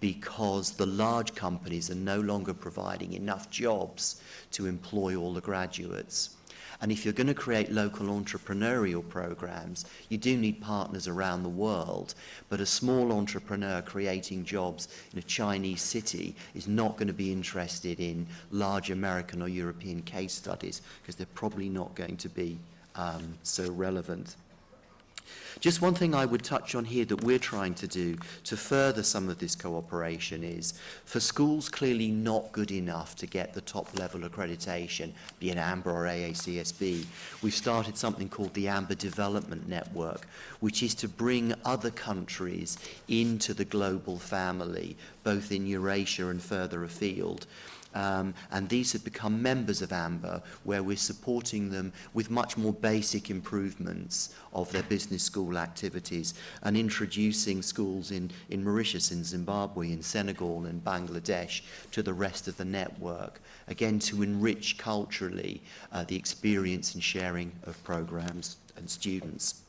because the large companies are no longer providing enough jobs to employ all the graduates. And if you're going to create local entrepreneurial programs, you do need partners around the world. But a small entrepreneur creating jobs in a Chinese city is not going to be interested in large American or European case studies because they're probably not going to be um, so relevant. Just one thing I would touch on here that we're trying to do to further some of this cooperation is for schools clearly not good enough to get the top level accreditation, be it AMBA or AACSB, we've started something called the AMBA Development Network, which is to bring other countries into the global family, both in Eurasia and further afield. Um, and these have become members of AMBA, where we're supporting them with much more basic improvements of their business school activities and introducing schools in, in Mauritius, in Zimbabwe, in Senegal, and Bangladesh to the rest of the network, again to enrich culturally uh, the experience and sharing of programs and students.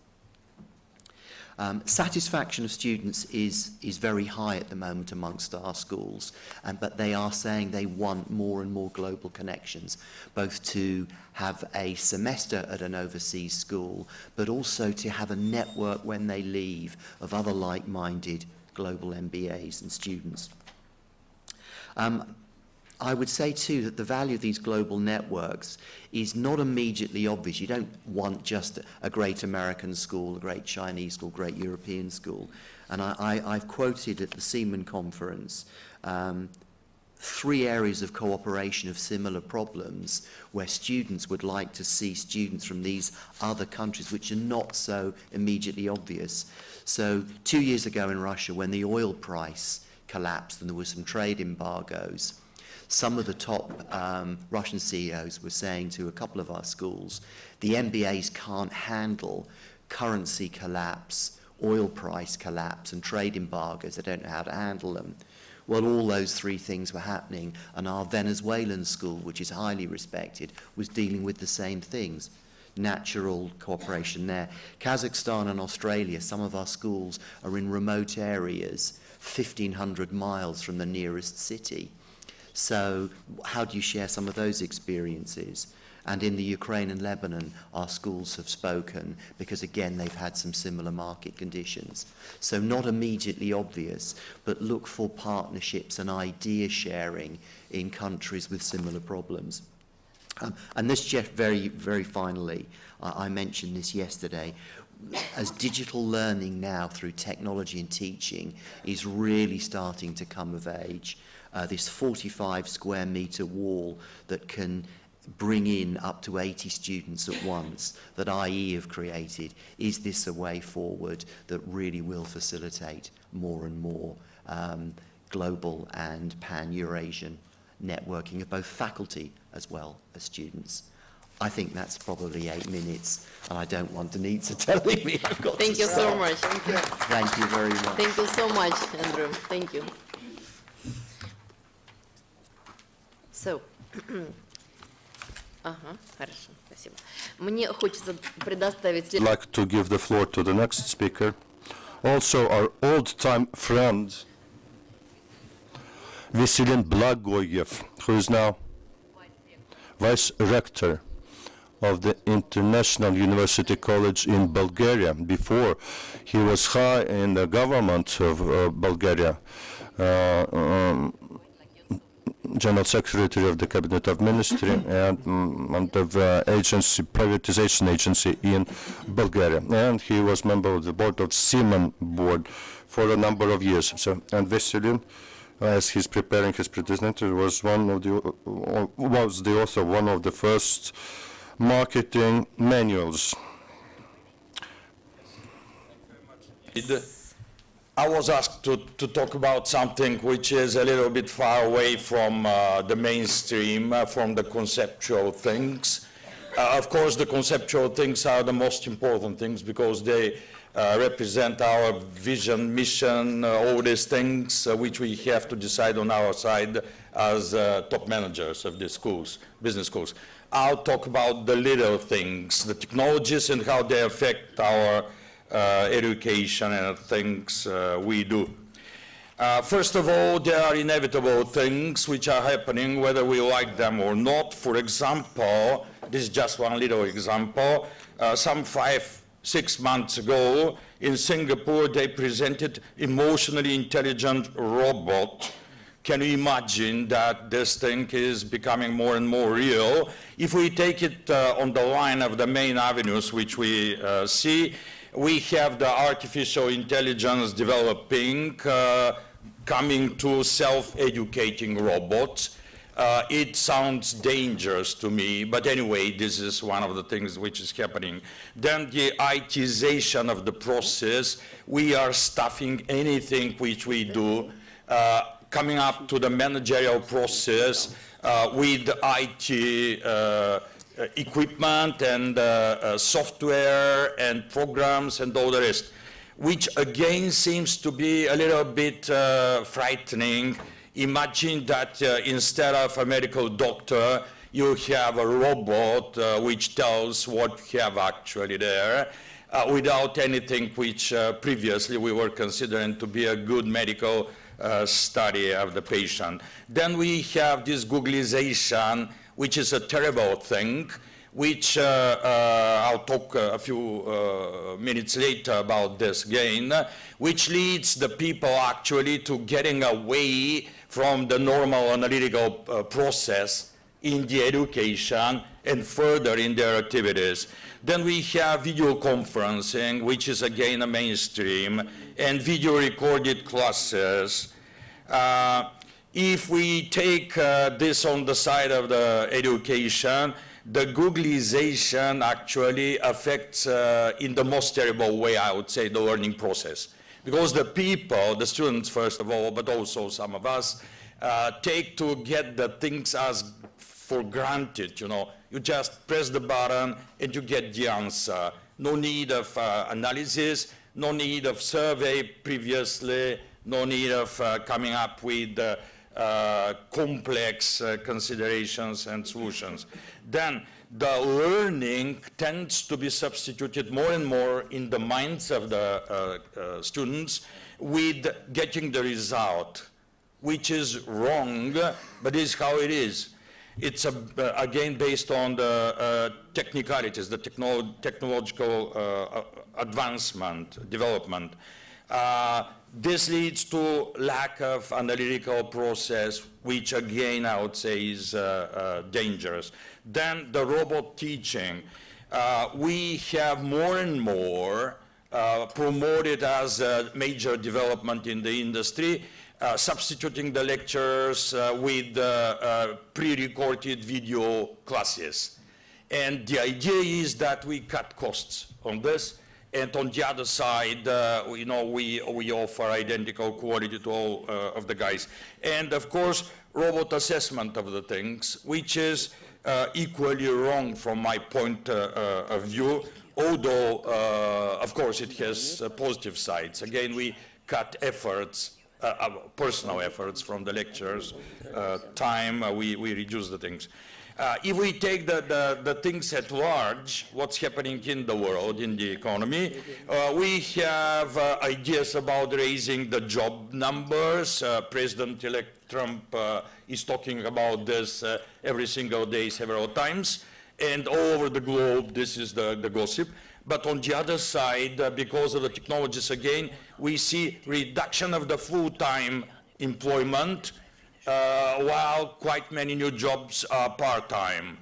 Um, satisfaction of students is, is very high at the moment amongst our schools, um, but they are saying they want more and more global connections, both to have a semester at an overseas school, but also to have a network when they leave of other like-minded global MBAs and students. Um, I would say too that the value of these global networks is not immediately obvious. You don't want just a great American school, a great Chinese school, great European school. And I, I, I've quoted at the CEEMAN conference um, three areas of cooperation of similar problems where students would like to see students from these other countries which are not so immediately obvious. So two years ago in Russia when the oil price collapsed and there were some trade embargoes, some of the top um, Russian CEOs were saying to a couple of our schools, the MBAs can't handle currency collapse, oil price collapse, and trade embargoes. They don't know how to handle them. Well, all those three things were happening, and our Venezuelan school, which is highly respected, was dealing with the same things natural cooperation there. Kazakhstan and Australia, some of our schools are in remote areas 1,500 miles from the nearest city. So how do you share some of those experiences? And in the Ukraine and Lebanon, our schools have spoken because, again, they've had some similar market conditions. So not immediately obvious, but look for partnerships and idea sharing in countries with similar problems. Um, and this, Jeff, very, very finally, I I mentioned this yesterday, as digital learning now through technology and teaching is really starting to come of age, uh, this 45 square meter wall that can bring in up to 80 students at once that IE have created, is this a way forward that really will facilitate more and more um, global and pan-Eurasian networking of both faculty as well as students? I think that's probably eight minutes, and I don't want Anita telling me I've got Thank to you so much. Thank you. Thank you very much. Thank you so much, Andrew. Thank you. So, Ага, хорошо. Мне хочется предоставить... Like to give the floor to the next speaker. Also our old-time friend, Veselin Blagoev, who is now Vice Rector of the International University College in Bulgaria. Before, he was high in the government of uh, Bulgaria. Uh, um, General Secretary of the Cabinet of Ministry and, and of uh, agency, privatization agency in Bulgaria. And he was member of the board of CEEMAN board for a number of years. So, and Veselin, as he's preparing his presentation, was one of the, uh, was the author of one of the first marketing manuals. I was asked to, to talk about something which is a little bit far away from uh, the mainstream, uh, from the conceptual things. Uh, of course, the conceptual things are the most important things because they uh, represent our vision, mission, uh, all these things uh, which we have to decide on our side as top managers of the schools, business schools. I'll talk about the little things, the technologies and how they affect our education and things uh, we do. Uh, first of all, there are inevitable things which are happening whether we like them or not. For example, this is just one little example. Uh, some five, six months ago in Singapore, they presented emotionally intelligent robot. Can you imagine that this thing is becoming more and more real? If we take it uh, on the line of the main avenues which we uh, see, we have the artificial intelligence developing, uh, coming to self-educating robots. Uh, it sounds dangerous to me, but anyway, this is one of the things which is happening. Then the itization of the process, we are stuffing anything which we do, uh, coming up to the managerial process uh, with IT uh, equipment and uh, uh, software and programs and all the rest, which again seems to be a little bit uh, frightening. Imagine that uh, instead of a medical doctor, you have a robot uh, which tells what you have actually there. Uh, without anything which uh, previously we were considering to be a good medical uh, study of the patient. Then we have this Googleization, which is a terrible thing, which uh, uh, I'll talk a few uh, minutes later about this again, which leads the people actually to getting away from the normal analytical uh, process in the education and further in their activities. Then we have video conferencing, which is again a mainstream, and video recorded classes. Uh, if we take uh, this on the side of the education, the Googleization actually affects uh, in the most terrible way, I would say, the learning process. Because the people, the students first of all, but also some of us, uh, take to get the things as for granted, you know. You just press the button and you get the answer. No need of uh, analysis, no need of survey previously, no need of uh, coming up with uh, complex uh, considerations and solutions. Then the learning tends to be substituted more and more in the minds of the uh, uh, students with getting the result, which is wrong, but is how it is. It's a, uh, again based on the uh, technicalities, the technolo technological uh, advancement, development. Uh, this leads to lack of analytical process, which again I would say is uh, uh, dangerous. Then the robot teaching. we have more and more promoted as a major development in the industry, uh, substituting the lectures uh, with uh, pre-recorded video classes. And the idea is that we cut costs on this, and on the other side, uh, you know, we, we offer identical quality to all uh, of the guys. And of course, robot assessment of the things, which is uh, equally wrong from my point of view, although, of course, it has positive sides. Again, we cut efforts uh, uh, personal efforts from the lectures, uh, time, uh, we, we reduce the things. Uh, if we take the, the, the, things at large, what's happening in the world, in the economy, uh, we have ideas about raising the job numbers. President-elect Trump is talking about this every single day, several times. And all over the globe, this is the, the gossip. But on the other side, uh, because of the technologies again, we see reduction of the full-time employment, uh, while quite many new jobs are part-time.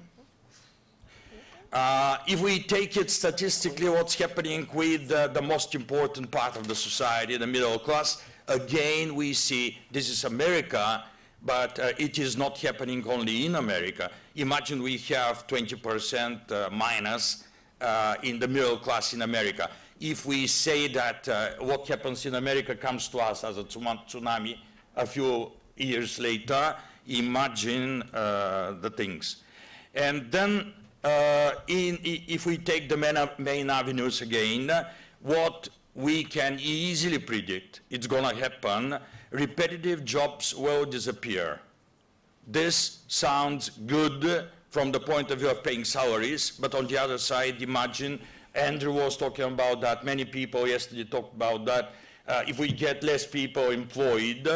Uh, if we take it statistically, what's happening with uh, the most important part of the society, the middle class, again, we see this is America, but uh, it is not happening only in America. Imagine we have 20% uh, minus uh, in the middle class in America. If we say that uh, what happens in America comes to us as a tsunami a few years later, imagine uh, the things. And then uh, in, if we take the main, main avenues again, what we can easily predict, it's going to happen, repetitive jobs will disappear. This sounds good from the point of view of paying salaries, but on the other side, imagine, Andrew was talking about that, many people yesterday talked about that, uh, if we get less people employed,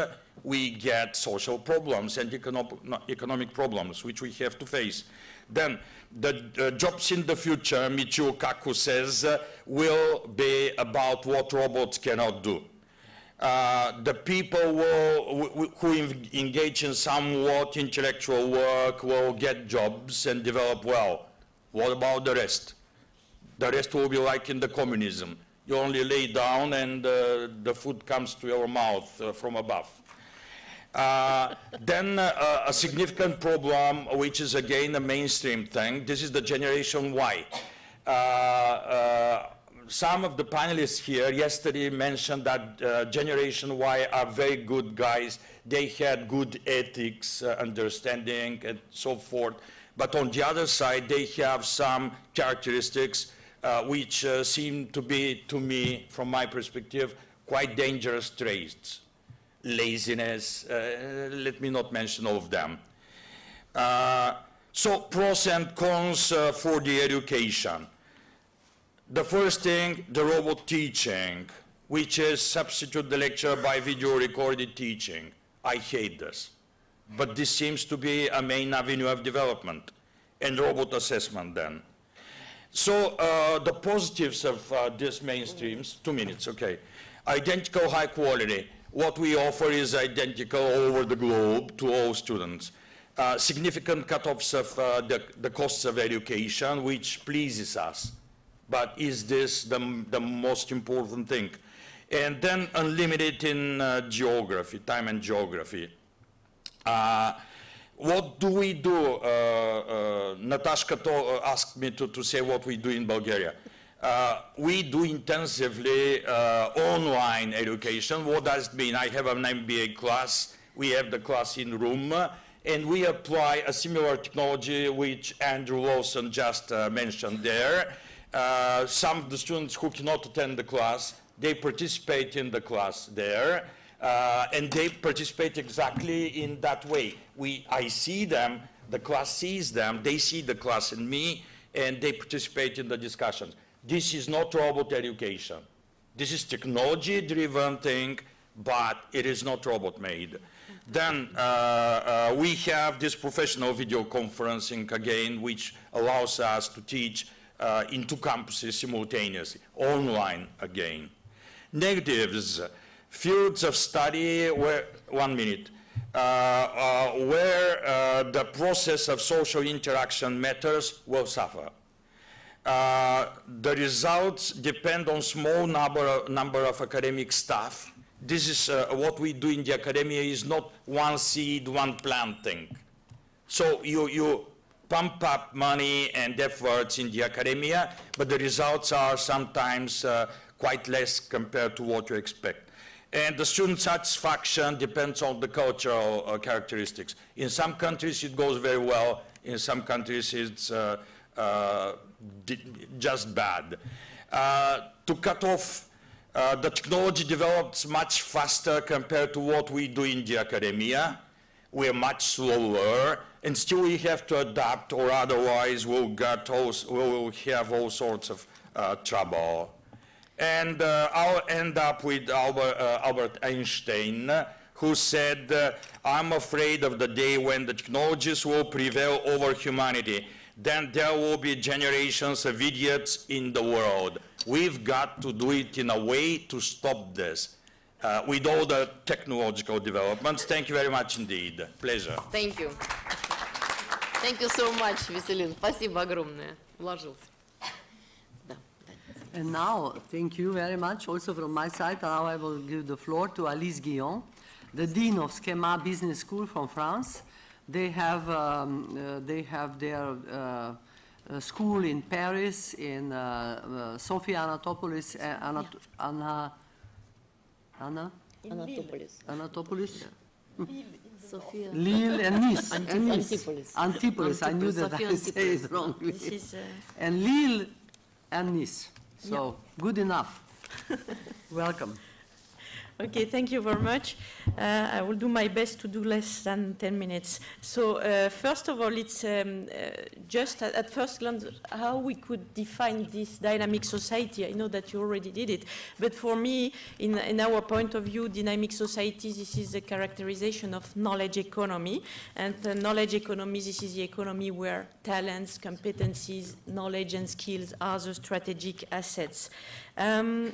we get social problems and economic problems, which we have to face. Then the uh, jobs in the future, Michio Kaku says, uh, will be about what robots cannot do. Uh, the people will, who engage in somewhat intellectual work will get jobs and develop well. What about the rest? The rest will be like in the communism. You only lay down and uh, the food comes to your mouth uh, from above. Uh, then uh, a significant problem, which is again a mainstream thing, this is the Generation Y some of the panelists here yesterday mentioned that uh, Generation Y are very good guys. They had good ethics, uh, understanding, and so forth. But on the other side, they have some characteristics uh, which uh, seem to be, to me, from my perspective, quite dangerous traits. Laziness, uh, let me not mention all of them. Uh, so pros and cons for the education. The first thing, the robot teaching, which is substitute the lecture by video recorded teaching. I hate this. But this seems to be a main avenue of development and robot assessment then. So uh, the positives of uh, this mainstreams, two minutes, okay. Identical high quality. What we offer is identical over the globe to all students. Uh, significant cutoffs of uh, the, the costs of education, which pleases us but is this the, the most important thing? And then unlimited in uh, geography, time and geography. Uh, what do we do? Uh, uh Natashka uh, asked me to, to say what we do in Bulgaria. Uh, we do intensively online education. What does it mean? I have an MBA class. We have the class in room and we apply a similar technology which Andrew Lawson just uh, mentioned there. Uh, some of the students who cannot attend the class, they participate in the class there, uh, and they participate exactly in that way. We, I see them, the class sees them, they see the class and me, and they participate in the discussions. This is not robot education. This is technology-driven thing but it is not robot-made. Then uh, uh, we have this professional video conferencing again, which allows us to teach uh, in two campuses simultaneously, online again. Negatives, fields of study where, one minute, uh, uh, where uh, the process of social interaction matters will suffer. Uh, the results depend on small number, number of academic staff. This is uh, what we do in the academia is not one seed, one planting. So you, you pump up money and efforts in the academia, but the results are sometimes uh, quite less compared to what you expect. And the student satisfaction depends on the cultural uh, characteristics. In some countries it goes very well, in some countries it's uh, uh, just bad. Uh, to cut off, uh, the technology develops much faster compared to what we do in the academia. We're much slower, and still we have to adapt, or otherwise we'll, get all, we'll have all sorts of uh, trouble. And uh, I'll end up with Albert, uh, Albert Einstein, who said, uh, I'm afraid of the day when the technologies will prevail over humanity then there will be generations of idiots in the world. We've got to do it in a way to stop this. Uh, with all the technological developments. Thank you very much indeed. Pleasure. Thank you. Thank you so much, Веселин. Спасибо огромное. Вложился. And now, thank you very much also from my side. Now I will give the floor to Alice Guilhon, the Dean of SKEMA Business School from France, they have, um, uh, they have their uh, uh, school in Paris, in uh, uh, Sophia Anatopolis, uh, Anat Anna, Anna? Anatopolis. Anatopolis? Sophia. Lille and Nice. Anti- and Nice. Antipolis. Antipolis, I knew Antipolis, that Sophia I say it wrongly. This is, uh, And Lille and Nice. So, good enough. Welcome. Okay, thank you very much. Uh, I will do my best to do less than 10 minutes. So uh, first of all, it's um, uh, just at, at first glance how we could define this dynamic society. I know that you already did it, but for me, in, in our point of view, dynamic society, this is a characterization of knowledge economy. And the knowledge economy, this is the economy where talents, competencies, knowledge and skills are the strategic assets. Um,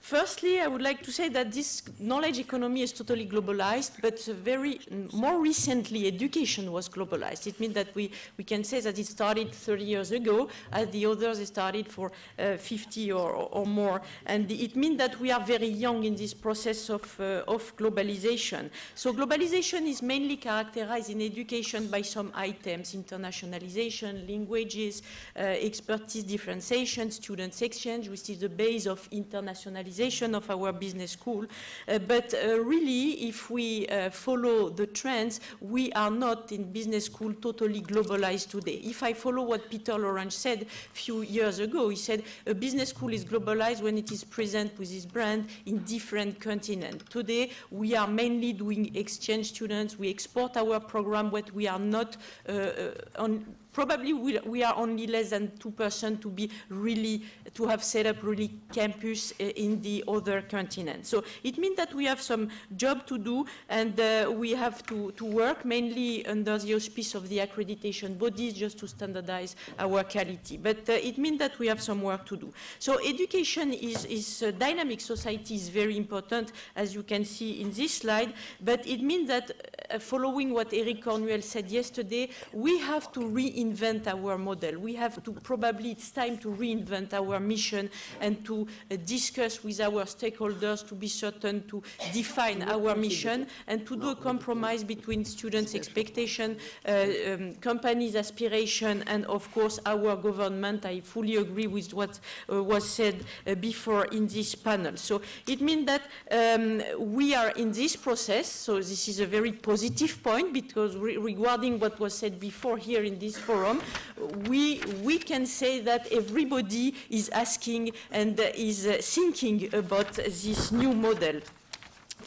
Firstly, I would like to say that this knowledge economy is totally globalized, but very more recently, education was globalized. It means that we, we can say that it started 30 years ago, as the others started for uh, 50 or, or more. And it means that we are very young in this process of, uh, of globalization. So globalization is mainly characterized in education by some items, internationalization, languages, uh, expertise differentiation, students exchange, which is the base of internationalization of our business school. Uh, but uh, really, if we uh, follow the trends, we are not in business school totally globalized today. If I follow what Peter Lawrence said a few years ago, he said a business school is globalized when it is present with its brand in different continents. Today, we are mainly doing exchange students. We export our program, but we are not uh, on probably we, we are only less than 2% to be really, to have set up really campus uh, in the other continents. So it means that we have some job to do and uh, we have to, to work mainly under the auspice of the accreditation bodies just to standardize our quality. But uh, it means that we have some work to do. So education is, is uh, dynamic society is very important as you can see in this slide, but it means that uh, following what Eric Cornuel said yesterday, we have to reinvent our model. We have to, probably it's time to reinvent our mission and to uh, discuss with our stakeholders to be certain to define our mission and to do a compromise between students' expectation, uh, um, companies' aspiration, and of course our government. I fully agree with what uh, was said uh, before in this panel. So it means that um, we are in this process, so this is a very positive point because re regarding what was said before here in this forum, we, we can say that everybody is asking and is thinking about this new model.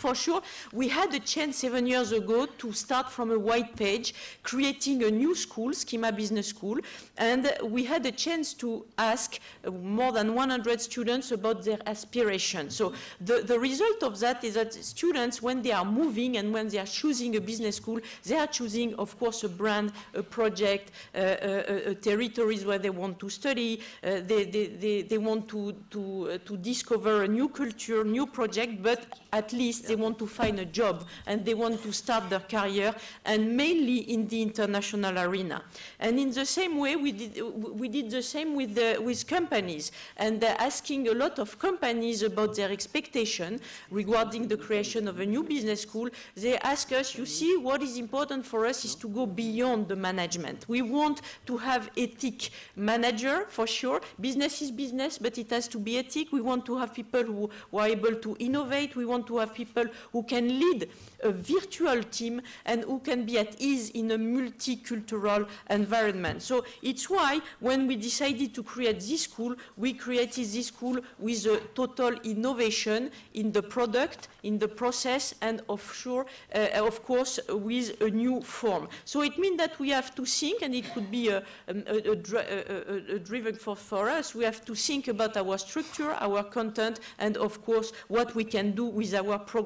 For sure, we had a chance seven years ago to start from a white page, creating a new school, SKEMA Business School, and we had a chance to ask more than 100 students about their aspirations. So the, the result of that is that students, when they are moving and when they are choosing a business school, they are choosing, of course, a brand, a project, uh, uh, uh, territories where they want to study, uh, they, they, they, they want to, to, uh, to discover a new culture, new project, but at least they want to find a job and they want to start their career and mainly in the international arena. And in the same way, we did, we did the same with, the, with companies and uh, asking a lot of companies about their expectation regarding the creation of a new business school. They ask us, you see, what is important for us is to go beyond the management. We want to have ethic manager for sure. Business is business, but it has to be ethic. We want to have people who, who are able to innovate. We want to have people who can lead a virtual team and who can be at ease in a multicultural environment. So it's why when we decided to create this school, we created this school with a total innovation in the product, in the process, and of sure, uh, of course, with a new form. So it means that we have to think, and it could be a, a, a, dri a driven for, for us, we have to think about our structure, our content, and of course, what we can do with our program.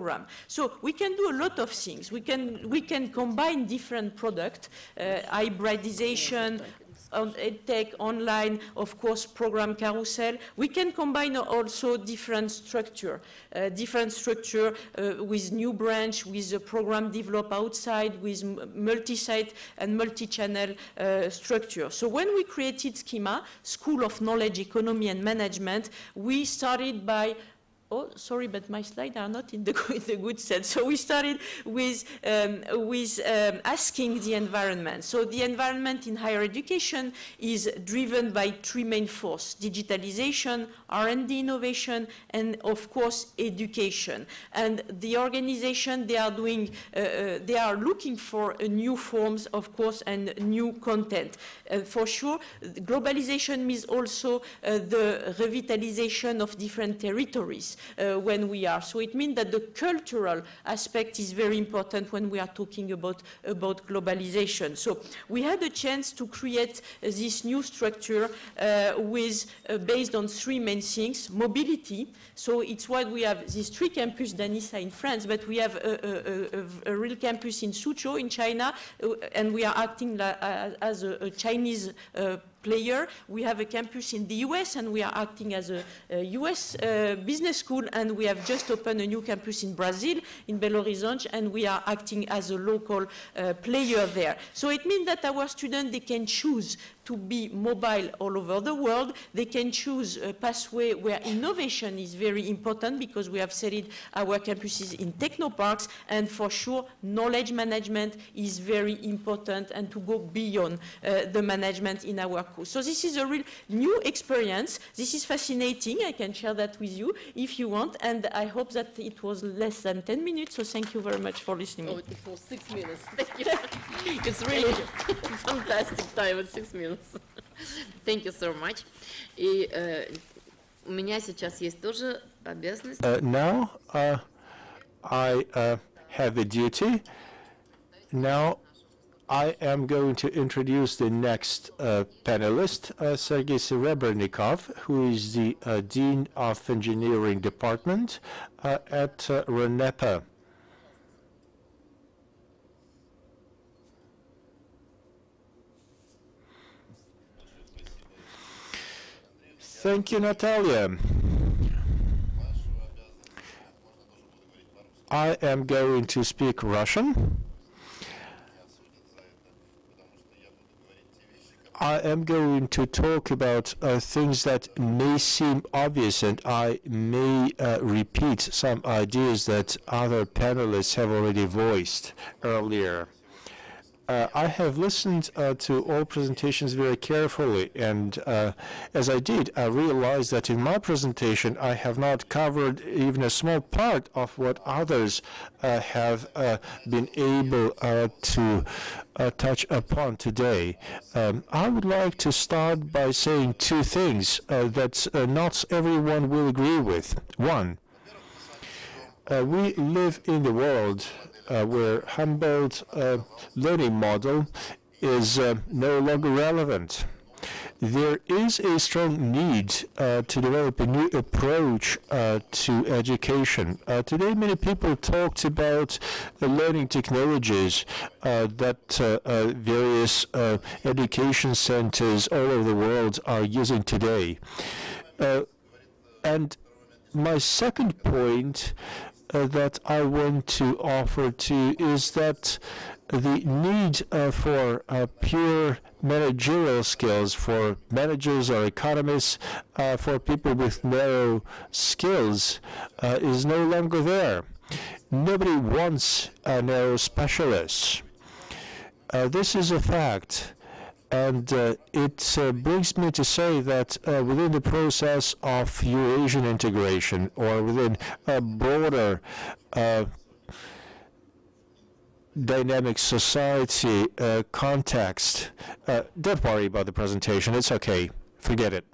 So we can do a lot of things. We can, we can combine different products, uh, hybridization, on EdTech, online, of course, program carousel. We can combine also different structure, uh, different structure uh, with new branch, with a program developed outside, with multi-site and multi-channel uh, structure. So when we created SKEMA, School of Knowledge, Economy and Management, we started by Oh, sorry, but my slides are not in the, in the good set. So we started with, um, with um, asking the environment. So the environment in higher education is driven by three main forces, digitalization, R&D innovation, and of course, education. And the organization, they are doing, uh, uh, they are looking for uh, new forms, of course, and new content. Uh, for sure, globalization means also uh, the revitalization of different territories uh, when we are. So it means that the cultural aspect is very important when we are talking about, about globalization. So we had a chance to create uh, this new structure uh, with, uh, based on three main things, mobility. So it's why we have these three campuses, Danisa in France, but we have a, a, a, a real campus in Suzhou in China, and we are acting as a, Chinese player. We have a campus in the US and we are acting as a, a US uh, business school and we have just opened a new campus in Brazil, in Belo Horizonte, and we are acting as a local uh, player there. So it means that our students, they can choose to be mobile all over the world. They can choose a pathway where innovation is very important because we have set it our campuses in technoparks and for sure knowledge management is very important and to go beyond uh, the management in our course. So this is a real new experience. This is fascinating. I can share that with you if you want and I hope that it was less than 10 minutes so thank you very much for listening. Oh, it was six minutes. Thank you. it's really fantastic time at six minutes. Thank you so much. И э, у меня сейчас есть тоже обязанность. Uh, now uh, I uh, have a duty. Now I am going to introduce the next uh, panelist, uh, Sergey Serebryannikov, who is the uh, Dean of Engineering Department uh, at uh, RANEPA. Thank you, Natalia. I am going to speak Russian. I am going to talk about uh, things that may seem obvious and I may uh, repeat some ideas that other panelists have already voiced earlier. Uh, I have listened uh, to all presentations very carefully, and uh, as I did, I realized that in my presentation I have not covered even a small part of what others uh, have uh, been able uh, to touch upon today. Um, I would like to start by saying two things that not everyone will agree with. One, we live in the world where Humboldt uh, learning model is uh, no longer relevant. There is a strong need uh, to develop a new approach uh, to education. Uh, today, many people talked about the learning technologies uh, that uh, uh, various uh, education centers all over the world are using today. Uh, and my second point uh, that I want to offer to is that the need uh, for uh, pure managerial skills for managers or economists, uh, for people with narrow skills, uh, is no longer there. Nobody wants uh, narrow specialists. Uh, this is a fact. And uh, it uh, brings me to say that uh, within the process of Eurasian integration or within a broader uh, dynamic society uh, context, uh, don't worry about the presentation, it's okay, forget it.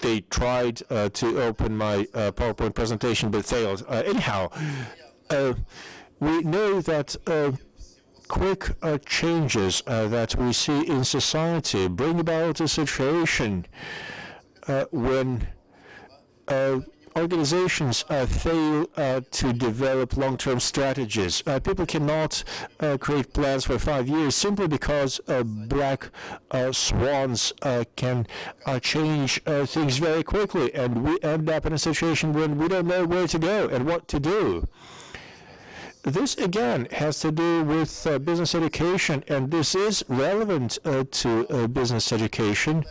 They tried to open my PowerPoint presentation but failed. Anyhow, we know that quick uh, changes uh, that we see in society bring about a situation uh, when uh, organizations uh, fail uh, to develop long-term strategies. Uh, people cannot uh, create plans for five years simply because black swans can change things very quickly, and we end up in a situation when we don't know where to go and what to do. This again has to do with uh, business education, and this is relevant uh, to uh, business education.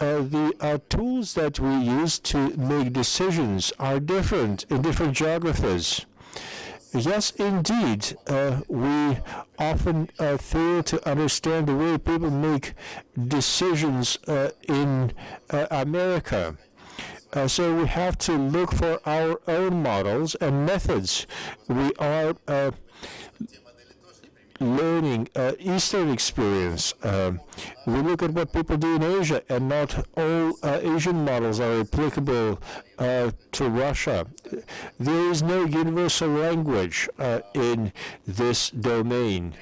Uh, the uh, tools that we use to make decisions are different in different geographies. Yes, indeed, uh, we often fail to understand the way people make decisions in America. Uh, so we have to look for our own models and methods. We are uh, learning uh, Eastern experience. Um, we look at what people do in Asia, and not all uh, Asian models are applicable uh, to Russia. There is no universal language uh, in this domain.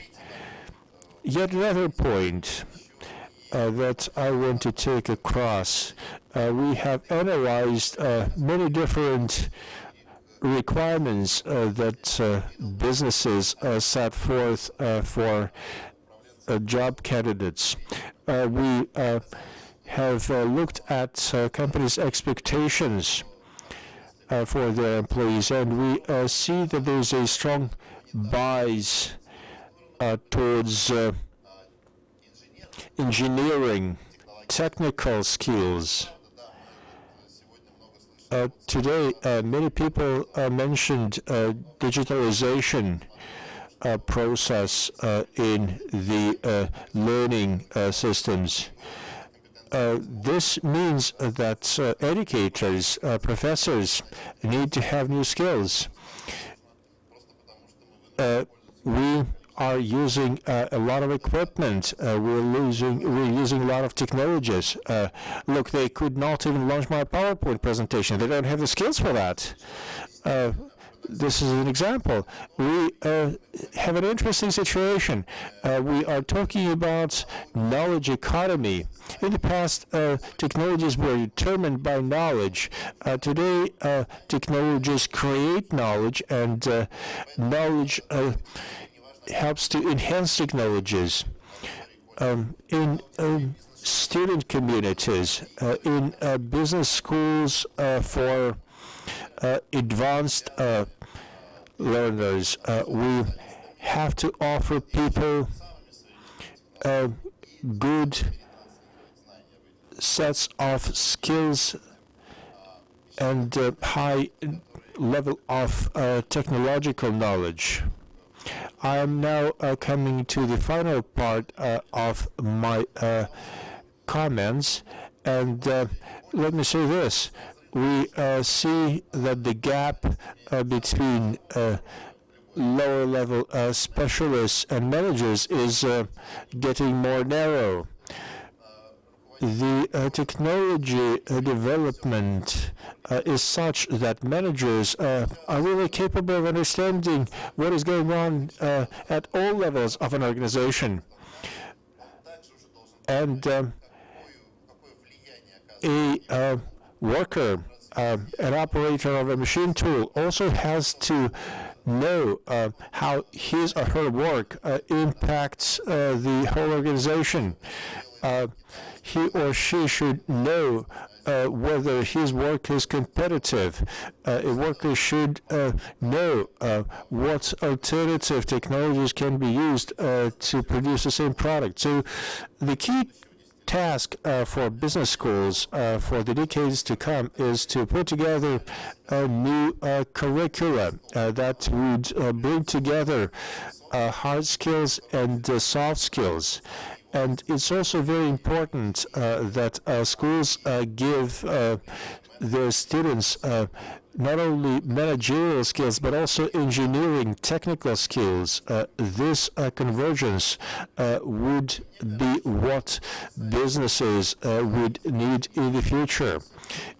Yet another point uh, that I want to take across. Uh, we have analyzed uh, many different requirements uh, that uh, businesses uh, set forth for job candidates. We have looked at companies' expectations for their employees, and we see that there's a strong bias towards engineering, technical skills. Uh, today, uh, many people uh, mentioned uh, digitalization uh, process uh, in the learning systems. This means that educators, professors need to have new skills. We are using uh, a lot of equipment. Uh, we're losing, we're using a lot of technologies. Uh, look, they could not even launch my PowerPoint presentation. They don't have the skills for that. Uh, this is an example. We uh, have an interesting situation. Uh, we are talking about knowledge economy. In the past, technologies were determined by knowledge. Today, technologies create knowledge, and knowledge helps to enhance technologies. Um, in um, student communities, uh, in uh, business schools uh, for uh, advanced uh, learners, we have to offer people good sets of skills and high level of technological knowledge. I am now uh, coming to the final part uh, of my uh, comments, and uh, let me say this. We uh, see that the gap uh, between lower level specialists and managers is getting more narrow. the technology development uh, is such that managers uh, are really capable of understanding what is going on uh, at all levels of an organization. And um, a uh, worker, uh, an operator of a machine tool also has to know uh, how his or her work uh, impacts uh, the whole organization. Uh, he or she should know uh, whether his work is competitive. Uh, a worker should uh, know uh, what alternative technologies can be used uh, to produce the same product. So the key task uh, for business schools uh, for the decades to come is to put together a new uh, curricula uh, that would bring together hard skills and soft skills. And it's also very important uh, that uh, schools uh, give uh, their students not only managerial skills but also engineering technical skills. Uh, this uh, convergence uh, would be what businesses would need in the future.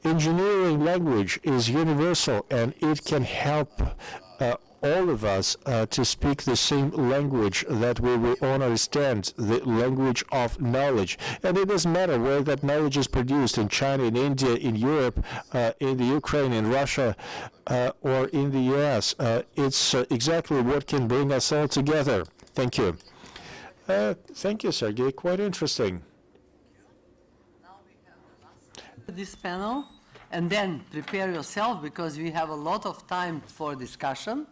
Engineering language is universal and it can help all of us uh, to speak the same language that we will all understand, the language of knowledge. And it doesn't matter where that knowledge is produced, in China, in India, in Europe, uh, in the Ukraine, in Russia, uh, or in the US. Uh, it's uh, exactly what can bring us all together. Thank you. Uh, thank you, Sergey. Quite interesting. this panel and then prepare yourself because we have a lot of time for discussion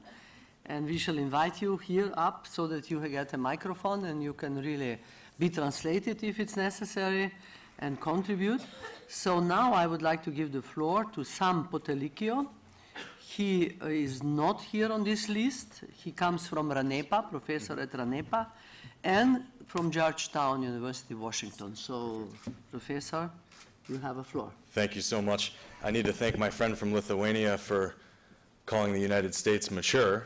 and we shall invite you here up so that you get a microphone and you can really be translated if it's necessary and contribute. So now I would like to give the floor to Sam Potolicchio. He is not here on this list. He comes from RANEPA, professor at RANEPA, and from Georgetown University, Washington. So, professor, you have a floor. Thank you so much. I need to thank my friend from Lithuania for calling the United States mature.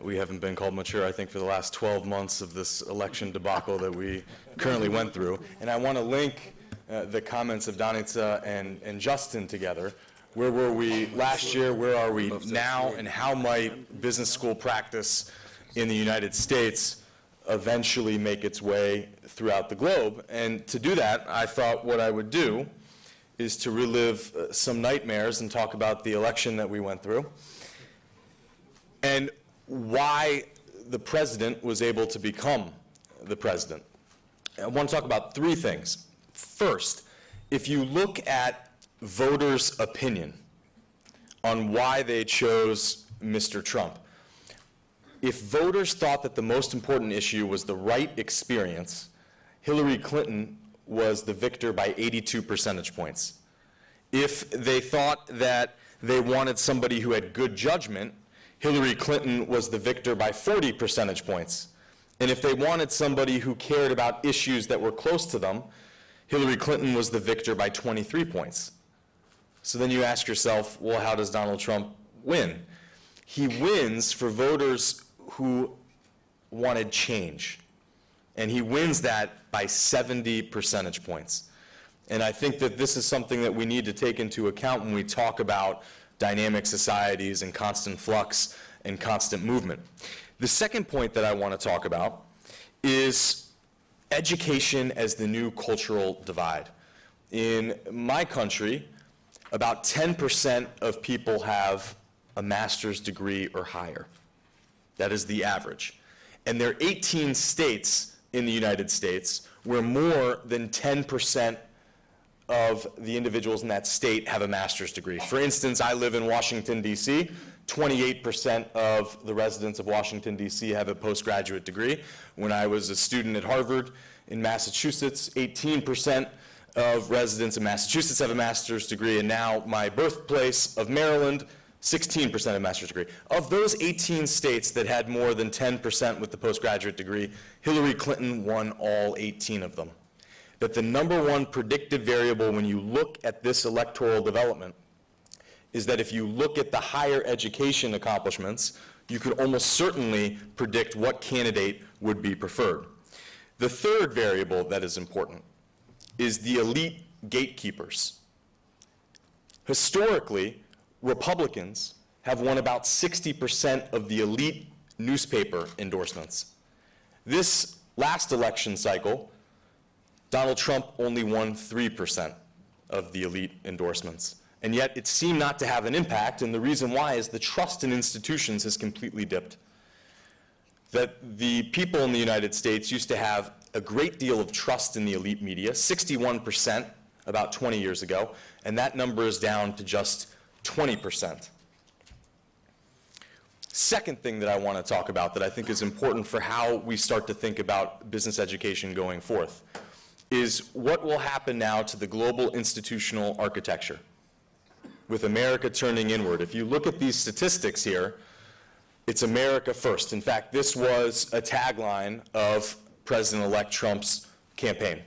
We haven't been called mature, I think, for the last 12 months of this election debacle that we currently went through. And I want to link uh, the comments of Danica and, and Justin together. Where were we last year? Where are we now? And how might business school practice in the United States eventually make its way throughout the globe? And to do that, I thought what I would do is to relive uh, some nightmares and talk about the election that we went through and why the president was able to become the president. I want to talk about three things. First, if you look at voters' opinion on why they chose Mr. Trump, if voters thought that the most important issue was the right experience, Hillary Clinton was the victor by 82 percentage points. If they thought that they wanted somebody who had good judgment, Hillary Clinton was the victor by 40 percentage points. And if they wanted somebody who cared about issues that were close to them, Hillary Clinton was the victor by 23 points. So then you ask yourself, well, how does Donald Trump win? He wins for voters who wanted change. And he wins that by 70 percentage points. And I think that this is something that we need to take into account when we talk about dynamic societies and constant flux and constant movement. The second point that I want to talk about is education as the new cultural divide. In my country, about 10% of people have a master's degree or higher. That is the average. And there are 18 states in the United States where more than 10% of the individuals in that state have a master's degree. For instance, I live in Washington, D.C. 28% of the residents of Washington, D.C. have a postgraduate degree. When I was a student at Harvard in Massachusetts, 18% of residents in Massachusetts have a master's degree, and now my birthplace of Maryland, 16% of master's degree. Of those 18 states that had more than 10% with the postgraduate degree, Hillary Clinton won all 18 of them. That the number one predictive variable when you look at this electoral development is that if you look at the higher education accomplishments, you could almost certainly predict what candidate would be preferred. The third variable that is important is the elite gatekeepers. Historically, Republicans have won about 60% of the elite newspaper endorsements. This last election cycle, Donald Trump only won 3% of the elite endorsements. And yet it seemed not to have an impact, and the reason why is the trust in institutions has completely dipped. That the people in the United States used to have a great deal of trust in the elite media, 61% about 20 years ago, and that number is down to just 20%. Second thing that I want to talk about that I think is important for how we start to think about business education going forth is what will happen now to the global institutional architecture with America turning inward. If you look at these statistics here, it's America first. In fact, this was a tagline of President-elect Trump's campaign.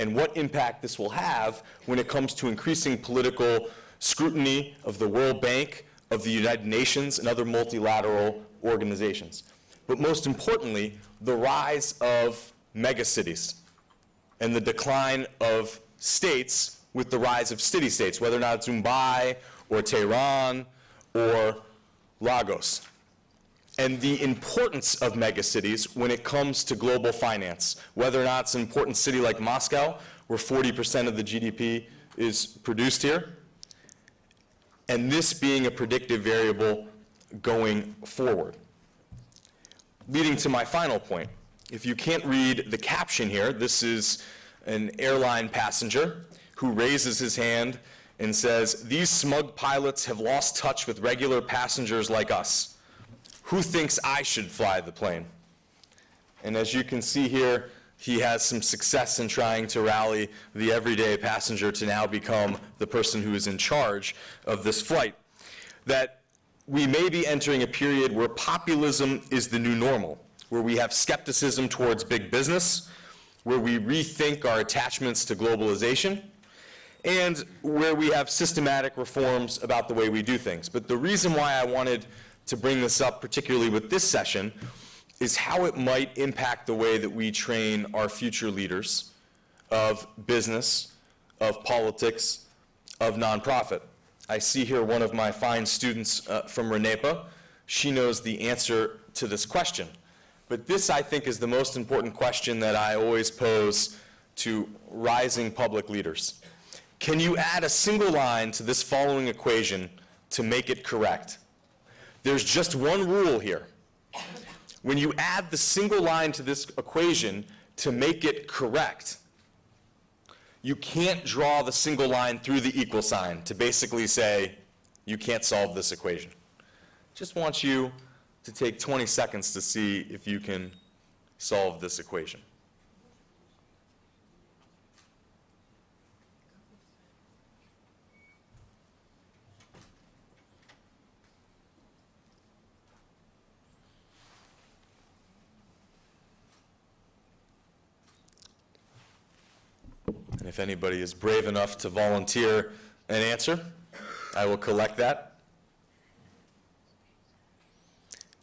And what impact this will have when it comes to increasing political scrutiny of the World Bank, of the United Nations, and other multilateral organizations. But most importantly, the rise of megacities and the decline of states with the rise of city-states, whether or not it's Mumbai or Tehran or Lagos. And the importance of megacities when it comes to global finance, whether or not it's an important city like Moscow, where 40% of the GDP is produced here, and this being a predictive variable going forward. Leading to my final point. If you can't read the caption here, this is an airline passenger who raises his hand and says, these smug pilots have lost touch with regular passengers like us. Who thinks I should fly the plane? And as you can see here, he has some success in trying to rally the everyday passenger to now become the person who is in charge of this flight. That we may be entering a period where populism is the new normal, where we have skepticism towards big business, where we rethink our attachments to globalization, and where we have systematic reforms about the way we do things. But the reason why I wanted to bring this up, particularly with this session, is how it might impact the way that we train our future leaders of business, of politics, of nonprofit. I see here one of my fine students uh, from RANEPA. She knows the answer to this question. But this, I think, is the most important question that I always pose to rising public leaders. Can you add a single line to this following equation to make it correct? There's just one rule here. When you add the single line to this equation to make it correct, you can't draw the single line through the equal sign to basically say, you can't solve this equation. Just want you to take 20 seconds to see if you can solve this equation. And if anybody is brave enough to volunteer an answer, I will collect that.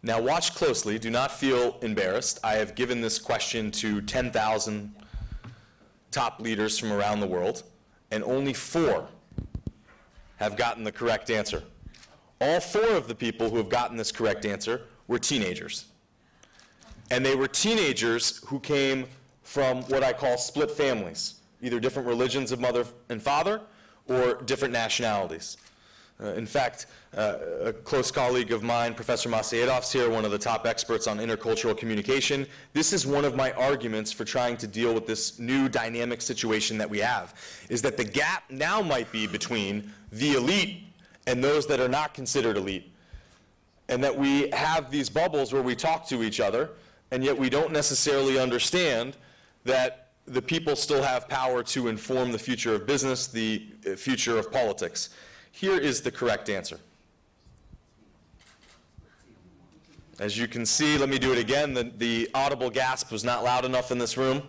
Now watch closely, do not feel embarrassed. I have given this question to 10,000 top leaders from around the world, and only four have gotten the correct answer. All four of the people who have gotten this correct answer were teenagers. And they were teenagers who came from what I call split families either different religions of mother and father or different nationalities. Uh, in fact, uh, a close colleague of mine, Professor Maciejadov's here, one of the top experts on intercultural communication. This is one of my arguments for trying to deal with this new dynamic situation that we have, is that the gap now might be between the elite and those that are not considered elite. And that we have these bubbles where we talk to each other, and yet we don't necessarily understand that the people still have power to inform the future of business, the uh, future of politics. Here is the correct answer. As you can see, let me do it again, the, the audible gasp was not loud enough in this room.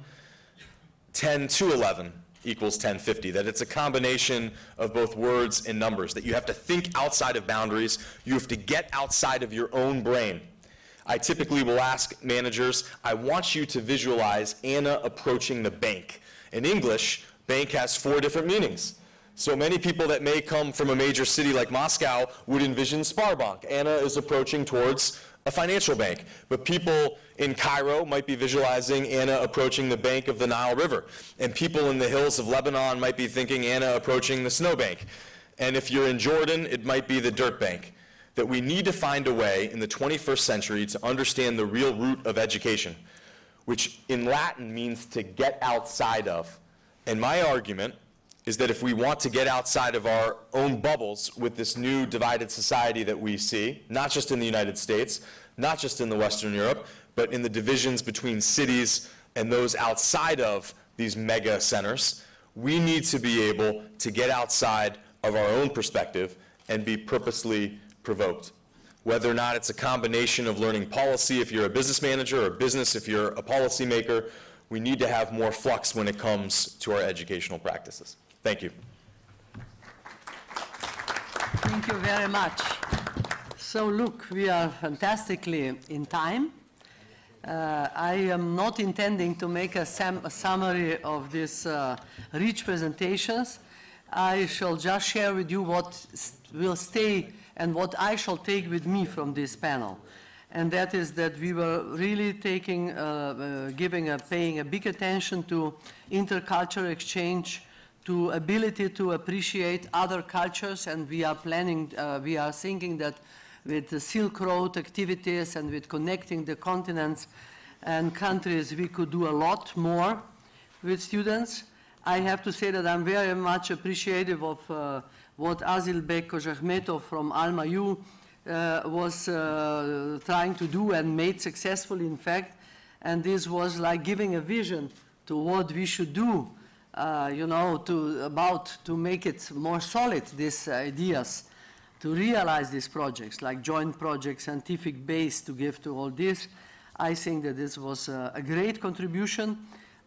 10 to 11 equals 1050, that it's a combination of both words and numbers, that you have to think outside of boundaries, you have to get outside of your own brain. I typically will ask managers, I want you to visualize Anna approaching the bank In English, bank has four different meanings. So many people that may come from a major city like Moscow would envision Sberbank. Anna is approaching towards a financial bank. But people in Cairo might be visualizing Anna approaching the bank of the Nile River. And people in the hills of Lebanon might be thinking Anna approaching the snowbank. And if you're in Jordan, it might be the dirt bank. That we need to find a way in the 21st century to understand the real root of education, which in Latin means to get outside of. And my argument is that if we want to get outside of our own bubbles with this new divided society that we see, not just in the United States, not just in the Western Europe, but in the divisions between cities and those outside of these mega centers, we need to be able to get outside of our own perspective and be purposely provoked. Whether or not it's a combination of learning policy if you're a business manager or business if you're a policymaker, we need to have more flux when it comes to our educational practices. Thank you. Thank you very much. So look, we are fantastically in time. Uh, I am not intending to make a, a summary of these uh, rich presentations. I shall just share with you what will stay and what I shall take with me from this panel. And that is that we were really taking, uh, uh giving a, paying a big attention to intercultural exchange, to ability to appreciate other cultures, and we are planning, uh, we are thinking that with the Silk Road activities and with connecting the continents and countries, we could do a lot more with students. I have to say that I'm very much appreciative of uh, what Asylbek Kozhakhmetov from Alma U uh, was uh, trying to do and made successfully, in fact. And this was like giving a vision to what we should do uh, you know, to, about to make it more solid, these ideas, to realize these projects, like joint projects, scientific base to give to all this. I think that this was a, a great contribution.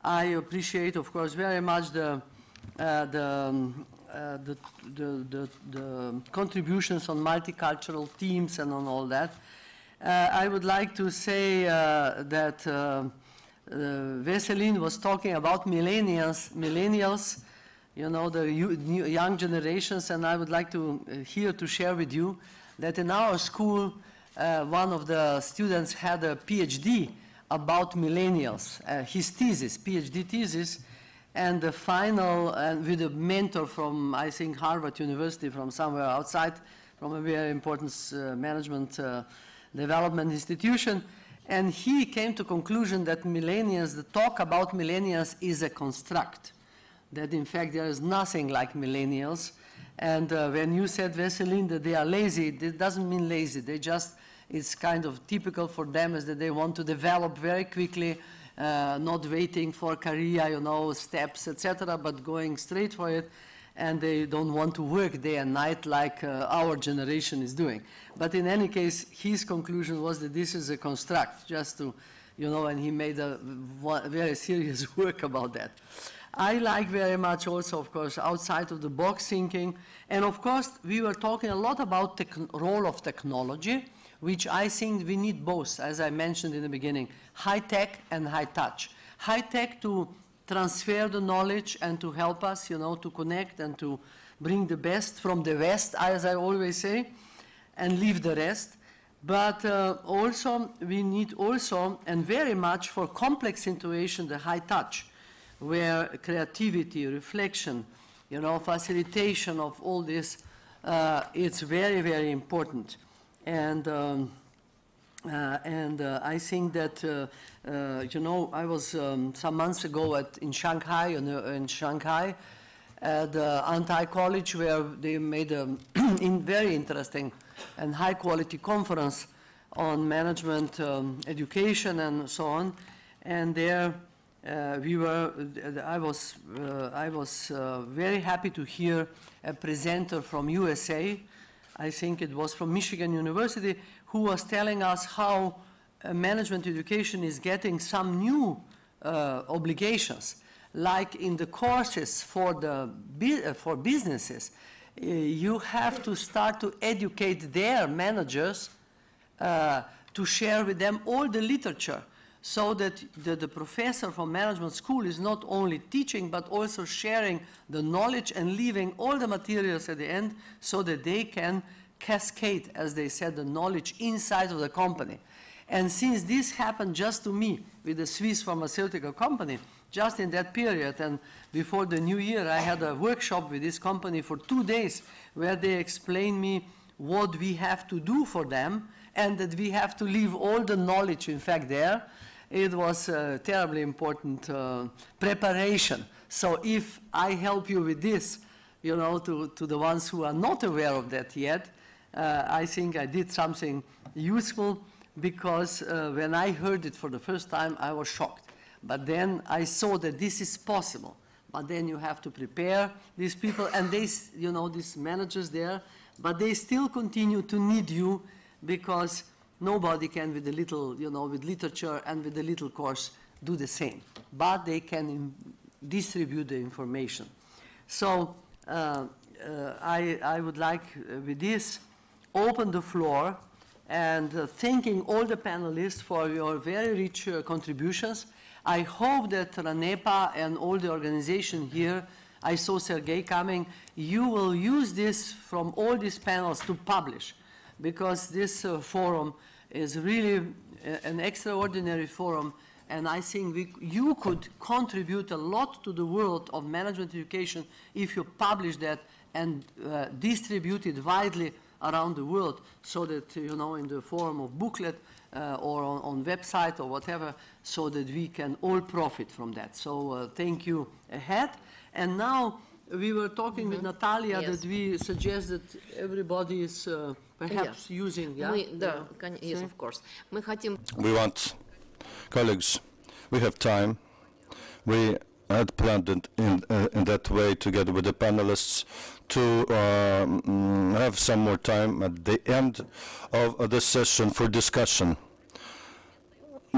I appreciate, of course, very much the, uh, the, um, uh, the, the, the, contributions on multicultural teams and on all that. Uh, I would like to say uh, that uh, uh, Veselin was talking about millennials, millennials, you know, the young generations, and I would like to uh, here to share with you that in our school, uh, one of the students had a PhD about millennials, uh, his thesis, PhD thesis, and the final, and with a mentor from, I think, Harvard University, from somewhere outside, from a very important uh, management uh, development institution, and he came to conclusion that millennials, the talk about millennials is a construct, that in fact there is nothing like millennials. And uh, when you said, Veselin, that they are lazy, it doesn't mean lazy. They just, it's kind of typical for them is that they want to develop very quickly, uh, not waiting for career, you know, steps, etc., but going straight for it and they don't want to work day and night like uh, our generation is doing. But in any case, his conclusion was that this is a construct, just to, you know, and he made a very serious work about that. I like very much also, of course, outside of the box thinking. And of course, we were talking a lot about the role of technology, which I think we need both, as I mentioned in the beginning, high tech and high touch. High tech to transfer the knowledge and to help us, you know, to connect and to bring the best from the West, as I always say, and leave the rest. But uh, also, we need also, and very much for complex situation, the high touch, where creativity, reflection, you know, facilitation of all this, uh, it's very, very important. And um, uh, and uh, I think that, uh, uh, you know, I was um, some months ago at, in Shanghai, in, uh, in Shanghai, at the Antai College, where they made a in very interesting and high quality conference on management um, education and so on. And there uh, we were, I was, I was very happy to hear a presenter from USA, I think it was from Michigan University, who was telling us how uh, management education is getting some new uh, obligations, like in the courses for, the, uh, for businesses, uh, you have to start to educate their managers uh, to share with them all the literature so that the, the professor from management school is not only teaching but also sharing the knowledge and leaving all the materials at the end so that they can cascade, as they said, the knowledge inside of the company. And since this happened just to me with the Swiss pharmaceutical company, just in that period, and before the new year, I had a workshop with this company for two days where they explained me what we have to do for them and that we have to leave all the knowledge, in fact, there. It was a terribly important uh, preparation. So if I help you with this, you know, to, to the ones who are not aware of that yet, I think I did something useful because uh, when I heard it for the first time, I was shocked. But then I saw that this is possible. But then you have to prepare these people, and they, you know, these managers there, but they still continue to need you because nobody can, with a little, you know, with literature and with a little course, do the same. But they can distribute the information. So uh, uh, I, I would like, uh, with this, open the floor and uh, thanking all the panelists for your very rich uh, contributions. I hope that RANEPA and all the organization here, I saw Sergey coming, you will use this from all these panels to publish because this uh, forum is really uh, an extraordinary forum and I think we, you could contribute a lot to the world of management education if you publish that and uh, distribute it widely around the world so that, you know, in the form of booklet uh, or on, on, website or whatever, so that we can all profit from that. So uh, thank you ahead. And now we were talking mm -hmm. with mm-hmm. Natalia yes. that we suggest that everybody is uh, perhaps yeah. using. Yeah? We, the, can, yes, of course. We want colleagues. We have time. We had planned in, uh, in that way together with the panelists to um, have some more time at the end of the session for discussion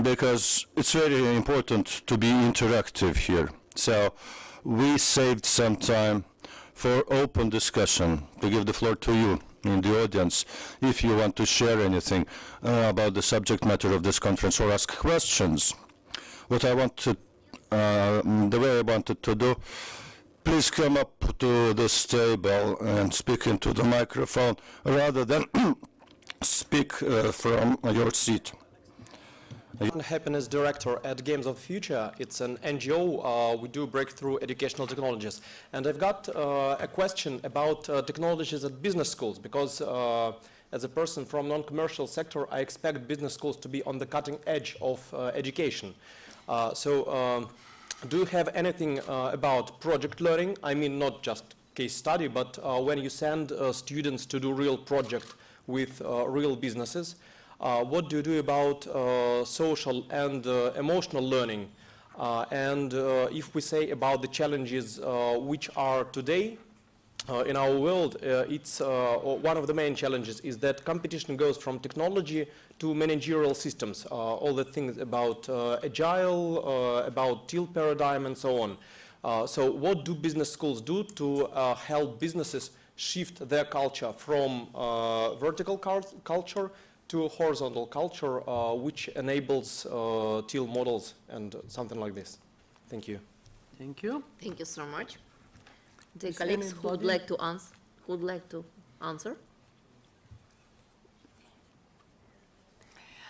because it's very important to be interactive here. So we saved some time for open discussion to give the floor to you in the audience if you want to share anything uh, about the subject matter of this conference or ask questions. What I want to, uh, the way I wanted to do please come up to this table and speak into the microphone rather than speak uh, from your seat. Happiness Director at Games of Future. It's an NGO. Uh, we do breakthrough educational technologies. And I've got uh, a question about uh, technologies at business schools because uh, as a person from non-commercial sector, I expect business schools to be on the cutting edge of uh, education. So um, do you have anything uh, about project learning? I mean, not just case study, but uh, when you send uh, students to do real project with uh, real businesses, uh, what do you do about uh, social and emotional learning? and if we say about the challenges which are today uh, in our world, uh, it's uh, one of the main challenges is that competition goes from technology to managerial systems, all the things about agile, about teal paradigm, and so on. so what do business schools do to help businesses shift their culture from vertical culture to horizontal culture, uh, which enables uh, teal models and something like this. Thank you. Thank you. Thank you so much. The colleagues who would like to answer, who would like to answer?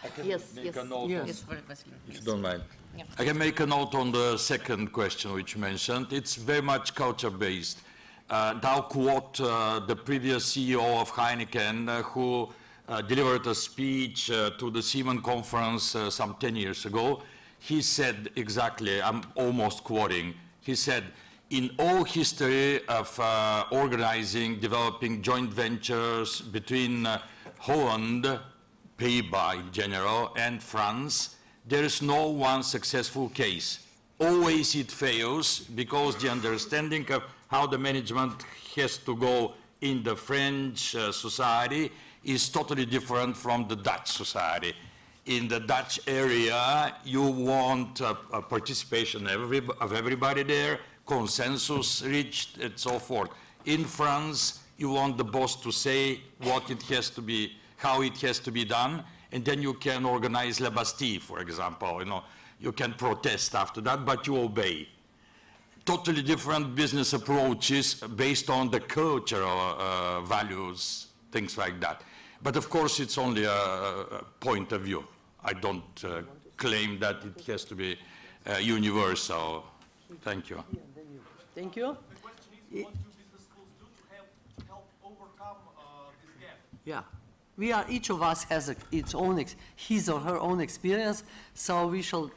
I can Yes, make yes. a note Yes. on- Yes, very much. if you don't mind. Yeah. I can make a note on the second question which you mentioned. It's very much culture-based. Uh, I'll quote uh, the previous CEO of Heineken uh, who uh, delivered a speech uh, to the CEEMAN conference uh, some 10 years ago. He said exactly, I'm almost quoting, he said, in all history of uh, organizing, developing joint ventures between uh, Holland, Pays-Bas in general, and France, there is no one successful case. Always it fails because the understanding of how the management has to go in the French uh, society is totally different from the Dutch society. In the Dutch area, you want participation of everybody there, consensus reached and so forth. In France, you want the boss to say what it has to be, how it has to be done, and then you can organize La Bastille, for example. You know, you can protest after that, but you obey. Totally different business approaches based on the cultural uh, values, things like that. But of course, it's only a, a point of view. I don't uh, claim that it has to be uh, universal. Thank you. Thank you. I- Yeah. We are, each of us has a, its own, ex- his or her own experience, so we shall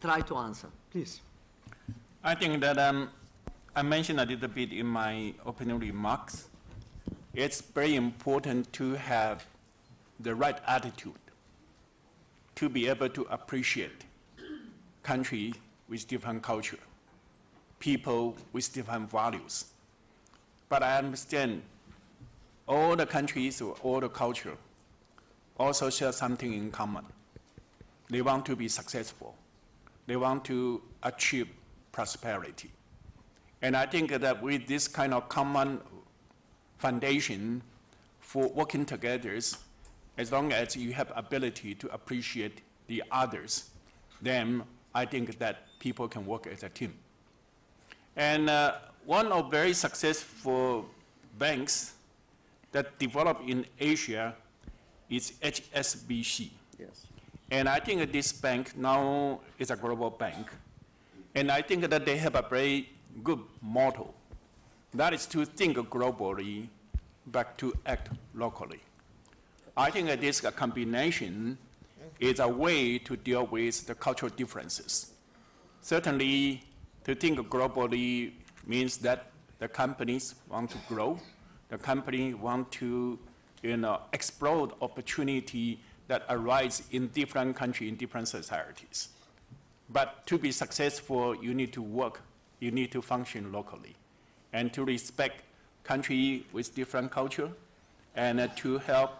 try to answer. Please. I think that um, I mentioned a little bit in my opening remarks. It's very important to have the right attitude to be able to appreciate country with different culture, people with different values. But I understand all the countries or all the culture also share something in common. They want to be successful. They want to achieve prosperity. And I think that with this kind of common foundation for working together, as long as you have ability to appreciate the others, then I think that people can work as a team. And uh, one of very successful banks that developed in Asia is HSBC. Yes. And I think this bank now is a global bank. And I think that they have a very good motto. That is to think globally, but to act locally. I think that this combination is a way to deal with the cultural differences. Certainly, to think globally means that the companies want to grow, the company want to you know, explore opportunity that arise in different countries, in different societies. But to be successful, you need to work, you need to function locally, and to respect country with different culture, and uh, to help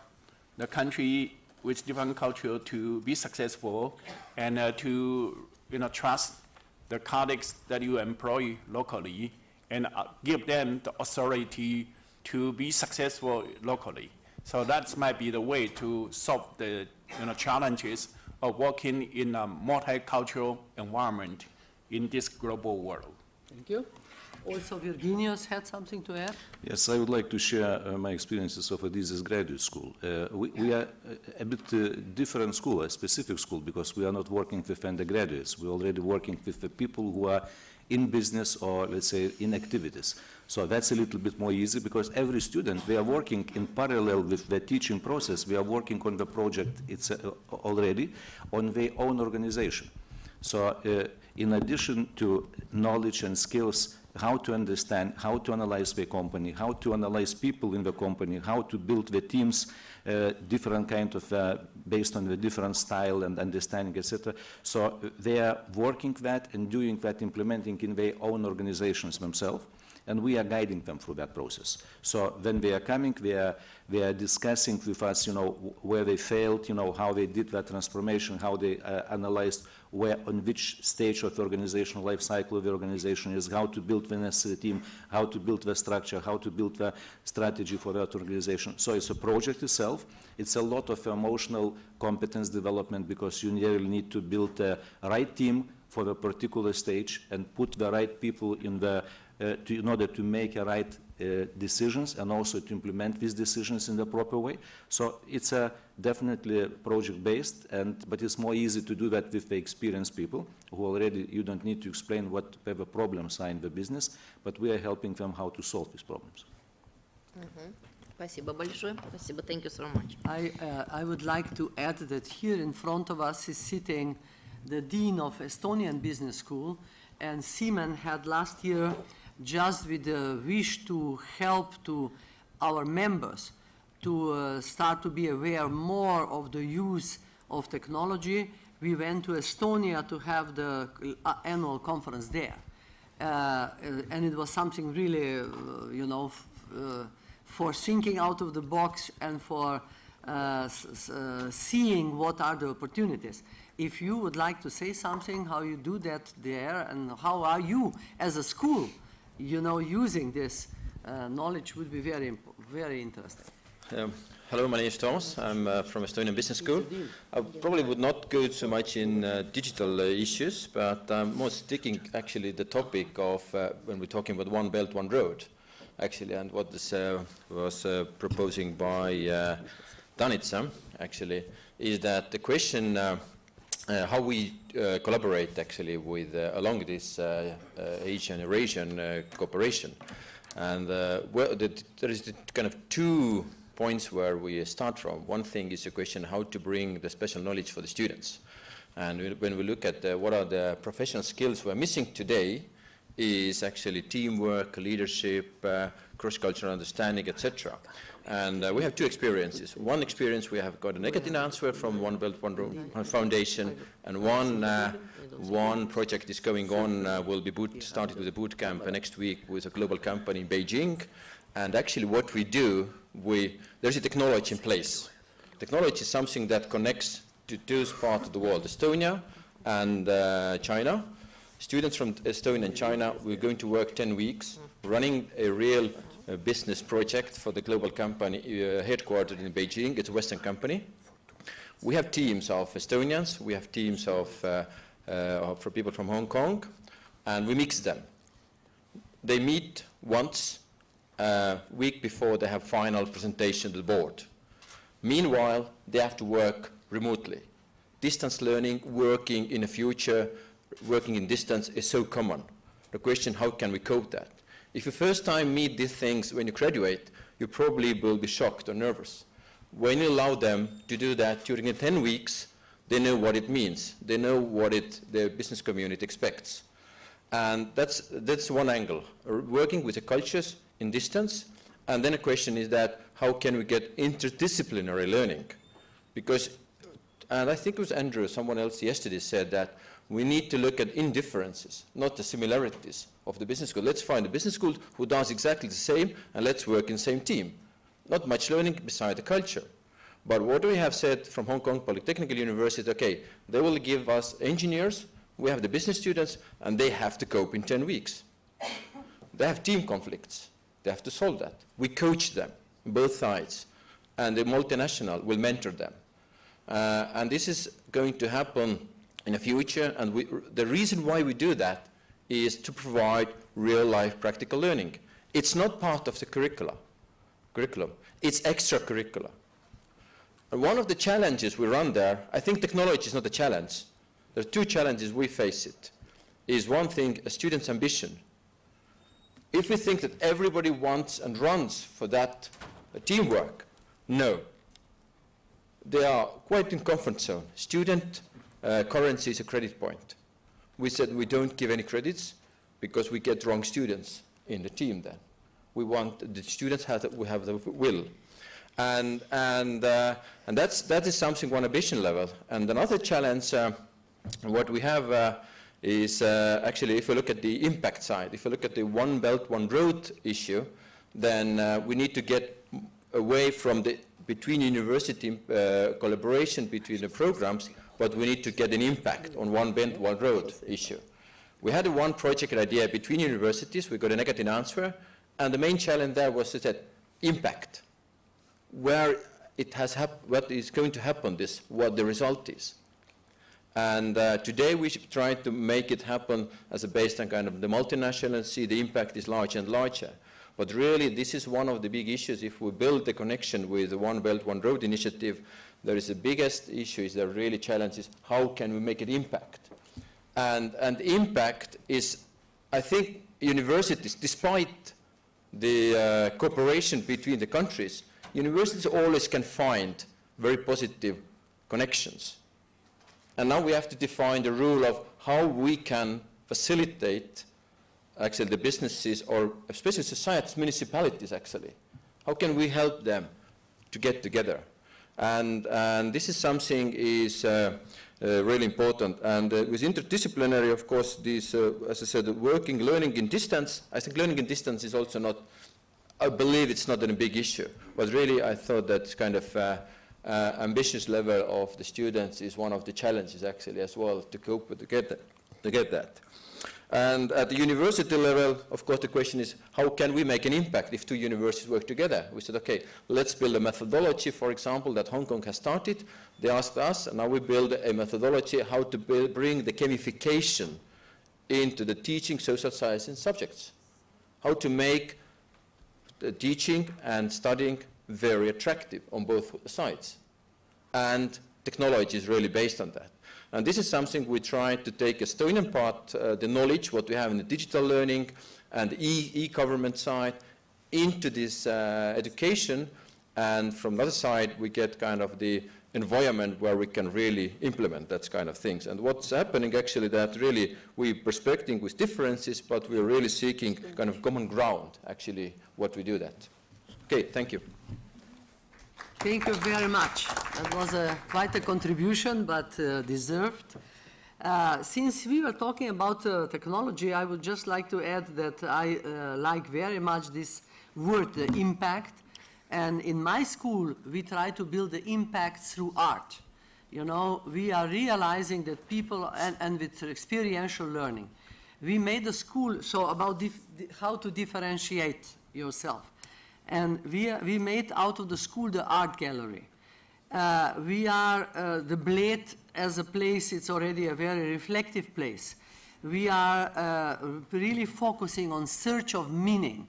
the country with different culture to be successful, and uh, to you know, trust the colleagues that you employ locally, and uh, give them the authority to be successful locally. So that might be the way to solve the you know, challenges of working in a multicultural environment in this global world. Thank you. Also, Virginijus had something to add? Yes, I would like to share uh, my experiences of this as graduate school. Uh, we, we, are a bit uh, different school, a specific school, because we are not working with undergraduates. We're already working with the people who are in business or, let's say, in activities. So that's a little bit more easy because every student, we are working in parallel with the teaching process. We are working on the project it's uh, already on their own organization. So uh, in addition to knowledge and skills, how to understand, how to analyze the company, how to analyze people in the company, how to build the teams, uh, different kind of, uh, based on the different style and understanding, etc. So they are working that and doing that, implementing in their own organizations themselves and we are guiding them through that process. So when they are coming, they are, they are discussing with us, you know, where they failed, you know, how they did that transformation, how they uh, analyzed where, on which stage of the organizational life cycle of the organization is, how to build the necessary team, how to build the structure, how to build the strategy for that organization. So it's a project itself. It's a lot of emotional competence development because you really need to build the right team for the particular stage and put the right people in the uh, to, in order to make a right uh, decisions and also to implement these decisions in the proper way. So it's a definitely project-based, and but it's more easy to do that with the experienced people who already you don't need to explain what the problems are in the business, but we are helping them how to solve these problems. Mm -hmm. Thank you so much. I, uh, I would like to add that here in front of us is sitting the Dean of Estonian Business School, and CEEMAN had last year just with the wish to help to our members to uh, start to be aware more of the use of technology, we went to Estonia to have the uh, annual conference there. Uh, uh, and it was something really, uh, you know, uh, for thinking out of the box and for seeing what are the opportunities. If you would like to say something, how you do that there, and how are you as a school, you know, using this uh, knowledge would be very, very interesting. Um, hello, my name is Thomas. I'm uh, from Estonian Business School. I probably would not go so much in uh, digital uh, issues, but I'm more sticking actually the topic of uh, when we're talking about one belt, one road, actually, and what this uh, was proposing by uh, Danica, actually, is that the question uh, how we uh, collaborate actually with uh, along this uh, uh, Asian Eurasian uh, cooperation. And well, the, there is the kind of two points where we start from. One thing is the question how to bring the special knowledge for the students. And we- when we look at what are the professional skills we're missing today, is actually teamwork, leadership, cross-cultural understanding, etc. And uh, we have two experiences. One experience, we have got a negative answer from One Belt, One Road Foundation, and one, uh, one project is going on, uh, will be boot, started with a boot camp uh, next week with a global company in Beijing. And actually what we do, we, there's a technology in place. Technology is something that connects to two parts of the world, Estonia and uh, China. Students from Estonia and China, we're going to work 10 weeks running a real uh, business project for the global company uh, headquartered in Beijing. It's a Western company. We have teams of Estonians, we have teams of, uh, uh, for people from Hong Kong, and we mix them. They meet once a week before they have final presentation to the board. Meanwhile, they have to work remotely. Distance learning, working in the future, working in distance is so common. The question, how can we cope that? If you first time meet these things when you graduate, you probably will be shocked or nervous. When you allow them to do that during the 10 weeks, they know what it means. They know what it, the business community expects. And that's, that's one angle, working with the cultures in distance. And then a question is that how can we get interdisciplinary learning? Because, and I think it was Andrew, someone else yesterday said that we need to look at indifferences, not the similarities of the business school. Let's find a business school who does exactly the same and let's work in the same team. Not much learning beside the culture. But what we have said from Hong Kong Polytechnical University, okay, they will give us engineers, we have the business students, and they have to cope in 10 weeks. They have team conflicts. They have to solve that. We coach them, both sides, and the multinational will mentor them. Uh, and this is going to happen in the future, and we, the reason why we do that is to provide real-life practical learning. It's not part of the curricula, curriculum. It's extracurricular. And one of the challenges we run there, I think technology is not a challenge. There are two challenges we face it. Is one thing, a student's ambition. If we think that everybody wants and runs for that uh, teamwork, no. They are quite in comfort zone. Student uh, currency is a credit point. We said we don't give any credits because we get wrong students in the team then. We want the students have the, we have the will. And, and, uh, and that's, that is something one ambition level. And another challenge, uh, what we have uh, is uh, actually if we look at the impact side, if we look at the one belt, one road issue, then uh, we need to get away from the between university uh, collaboration between the programs, but we need to get an impact on one belt, one road issue. We had a one project idea between universities, we got a negative answer, and the main challenge there was to that impact where it has what is going to happen, this, what the result is. And uh, today we should try to make it happen as a based on kind of the multinational and see the impact is larger and larger. But really, this is one of the big issues. If we build the connection with the One Belt, One Road initiative, there is the biggest issue, is the really challenge is how can we make it impact? And, and impact is, I think, universities, despite the uh, cooperation between the countries, universities always can find very positive connections. And now we have to define the rule of how we can facilitate actually the businesses or especially societies, municipalities actually. How can we help them to get together? And, and this is something is uh, uh, really important. And uh, with interdisciplinary, of course, this, as I said, working, learning in distance, I think learning in distance is also not, I believe it's not a big issue. But really, I thought that kind of uh, ambitious level of the students is one of the challenges actually as well to cope with together. to get that. And at the university level, of course, the question is, how can we make an impact if two universities work together? We said, okay, let's build a methodology, for example, that Hong Kong has started. They asked us, and now we build a methodology how to build, bring the gamification into the teaching social science subjects. How to make the teaching and studying very attractive on both sides. And technology is really based on that. And this is something we try to take Estonian part, uh, the knowledge, what we have in the digital learning and e-government e side, into this uh, education. And from the other side, we get kind of the environment where we can really implement that kind of things. And what's happening actually that really we're perspecting with differences, but we're really seeking kind of common ground, actually, what we do that. Okay, thank you. Thank you very much. That was a, quite a contribution, but uh, deserved. Uh, since we were talking about uh, technology, I would just like to add that I uh, like very much this word, the impact. And in my school, we try to build the impact through art. You know, we are realizing that people, and, and with experiential learning, we made the school so about how to differentiate yourself. And we, we made out of the school the art gallery. Uh, we are uh, the Bled as a place, it's already a very reflective place. We are uh, really focusing on search of meaning.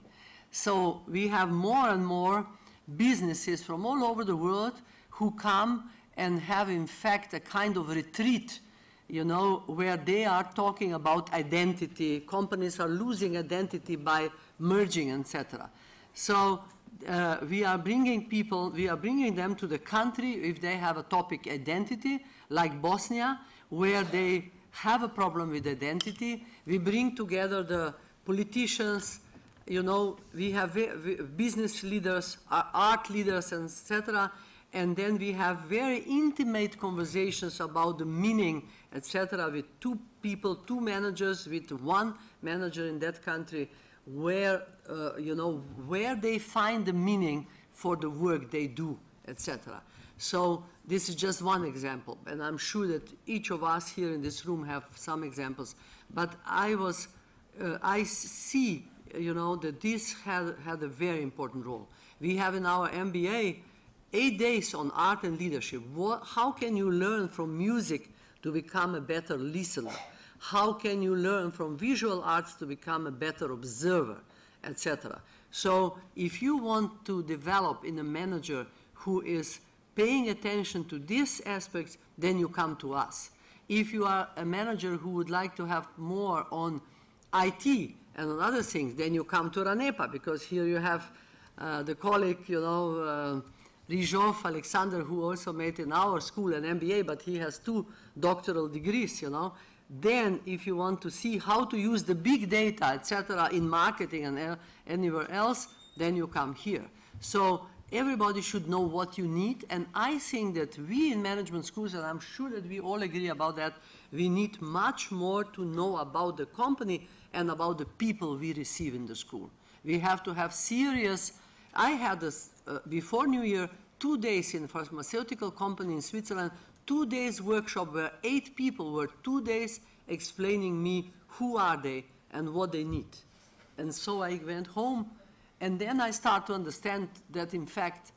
So we have more and more businesses from all over the world who come and have in fact a kind of retreat you know, where they are talking about identity. Companies are losing identity by merging, etc. So uh, we are bringing people, we are bringing them to the country if they have a topic identity, like Bosnia, where they have a problem with identity. We bring together the politicians, you know, we have business leaders, art leaders, etc. And then we have very intimate conversations about the meaning, etc., with two people, two managers, with one manager in that country, where, uh, you know, where they find the meaning for the work they do, etc. So this is just one example, and I'm sure that each of us here in this room have some examples. But I was, uh, I see, you know, that this had, had a very important role. We have in our MBA eight days on art and leadership. What, how can you learn from music to become a better listener? how can you learn from visual arts to become a better observer, etc. So if you want to develop in a manager who is paying attention to these aspects, then you come to us. If you are a manager who would like to have more on IT and on other things, then you come to RANEPA because here you have uh, the colleague, you know, uh, Alexander, who also made in our school an MBA, but he has two doctoral degrees, you know, then if you want to see how to use the big data, etc., in marketing and anywhere else, then you come here. So everybody should know what you need, and I think that we in management schools, and I'm sure that we all agree about that, we need much more to know about the company and about the people we receive in the school. We have to have serious, I had this, uh, before New Year, two days in a pharmaceutical company in Switzerland two days workshop where eight people were two days explaining me who are they and what they need. And so I went home and then I start to understand that in fact,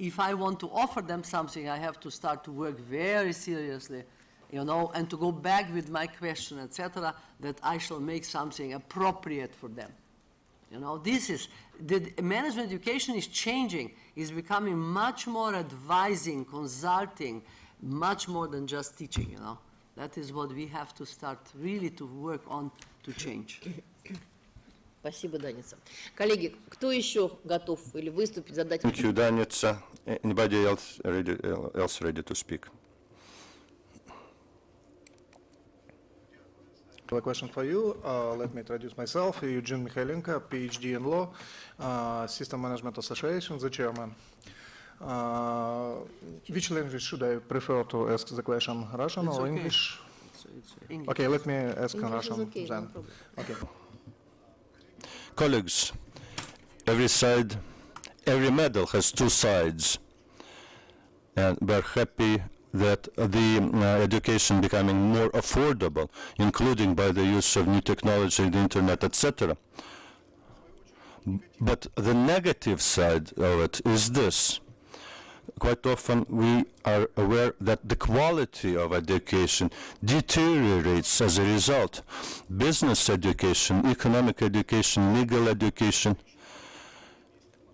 if I want to offer them something, I have to start to work very seriously, you know, and to go back with my question, etc., that I shall make something appropriate for them. You know, this is, the management education is changing, is becoming much more advising, consulting, much more than just teaching, you know. That is what we have to start really to work on to change. Спасибо, Даница. Коллеги, кто еще готов или выступить, задать Thank you, Danica. Anybody else ready, else ready to speak? A question for you. Uh, let me introduce myself. Eugene Mikhailenko, PhD in law, uh, System Management Association, the chairman. Uh, which language should I prefer to ask the question, Russian it's or okay. English? It's, it's English? Okay, let me ask English in Russian okay, then. No okay. Colleagues, every side, every medal has two sides, and we're happy that the uh, education becoming more affordable, including by the use of new technology, the internet, etc. But the negative side of it is this. Quite often we are aware that the quality of education deteriorates as a result. Business education, economic education, legal education,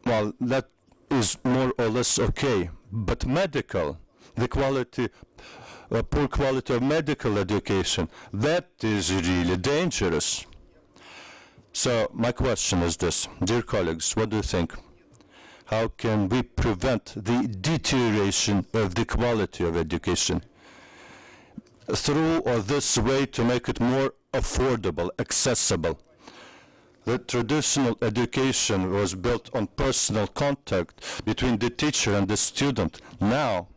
well, that is more or less okay. But medical, the quality, uh, poor quality of medical education, that is really dangerous. So my question is this, dear colleagues, what do you think? How can we prevent the deterioration of the quality of education? Through or this way to make it more affordable, accessible. The traditional education was built on personal contact between the teacher and the student. Now,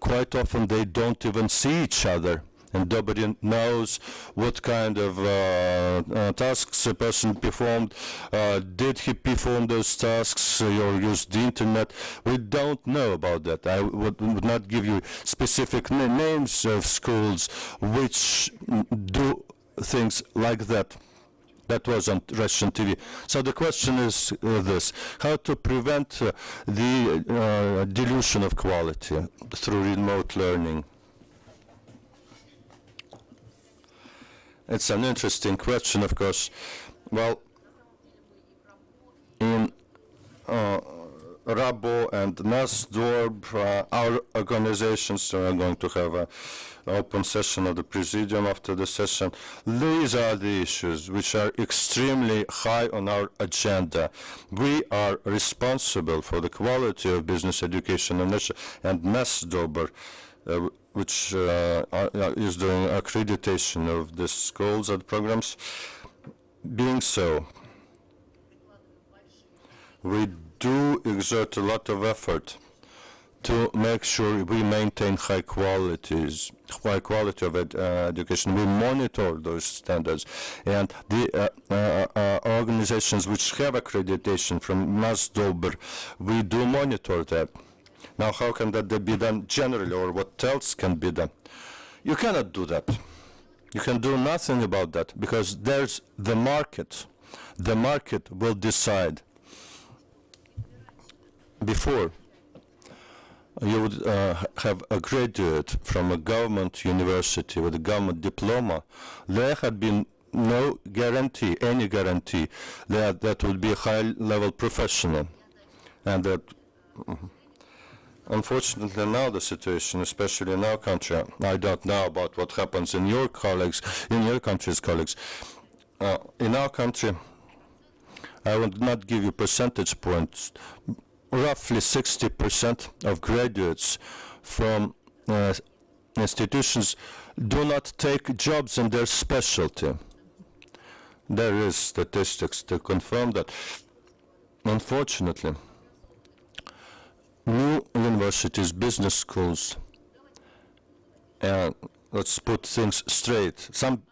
quite often they don't even see each other and nobody knows what kind of uh, uh, tasks a person performed. Uh, did he perform those tasks or use the internet? We don't know about that. I would, would not give you specific na names of schools which do things like that. That was on Russian TV. So the question is uh, this, how to prevent uh, the uh, dilution of quality through remote learning? It's an interesting question, of course. Well, in uh, Rabo and NASDOBR, uh, our organizations are going to have an open session of the Presidium after the session. These are the issues which are extremely high on our agenda. We are responsible for the quality of business education in Russia, and NASDOBR uh, which uh, is doing accreditation of the schools and programs. Being so, we do exert a lot of effort to make sure we maintain high qualities, high quality of ed, uh, education. We monitor those standards, and the uh, uh, uh organizations which have accreditation from NASDOBR, we do monitor that. Now, how can that be done generally, or what else can be done? You cannot do that. You can do nothing about that because there's the market. The market will decide. Before, you would uh, have a graduate from a government university with a government diploma. There had been no guarantee, any guarantee, that that would be a high-level professional, and that. Mm -hmm. Unfortunately, now the situation, especially in our country, I don't know about what happens in your colleagues, in your country's colleagues. Uh, in our country, I would not give you percentage points. Roughly 60% of graduates from uh, institutions do not take jobs in their specialty. There is statistics to confirm that. Unfortunately, new universities, business schools, and let's put things straight. Some,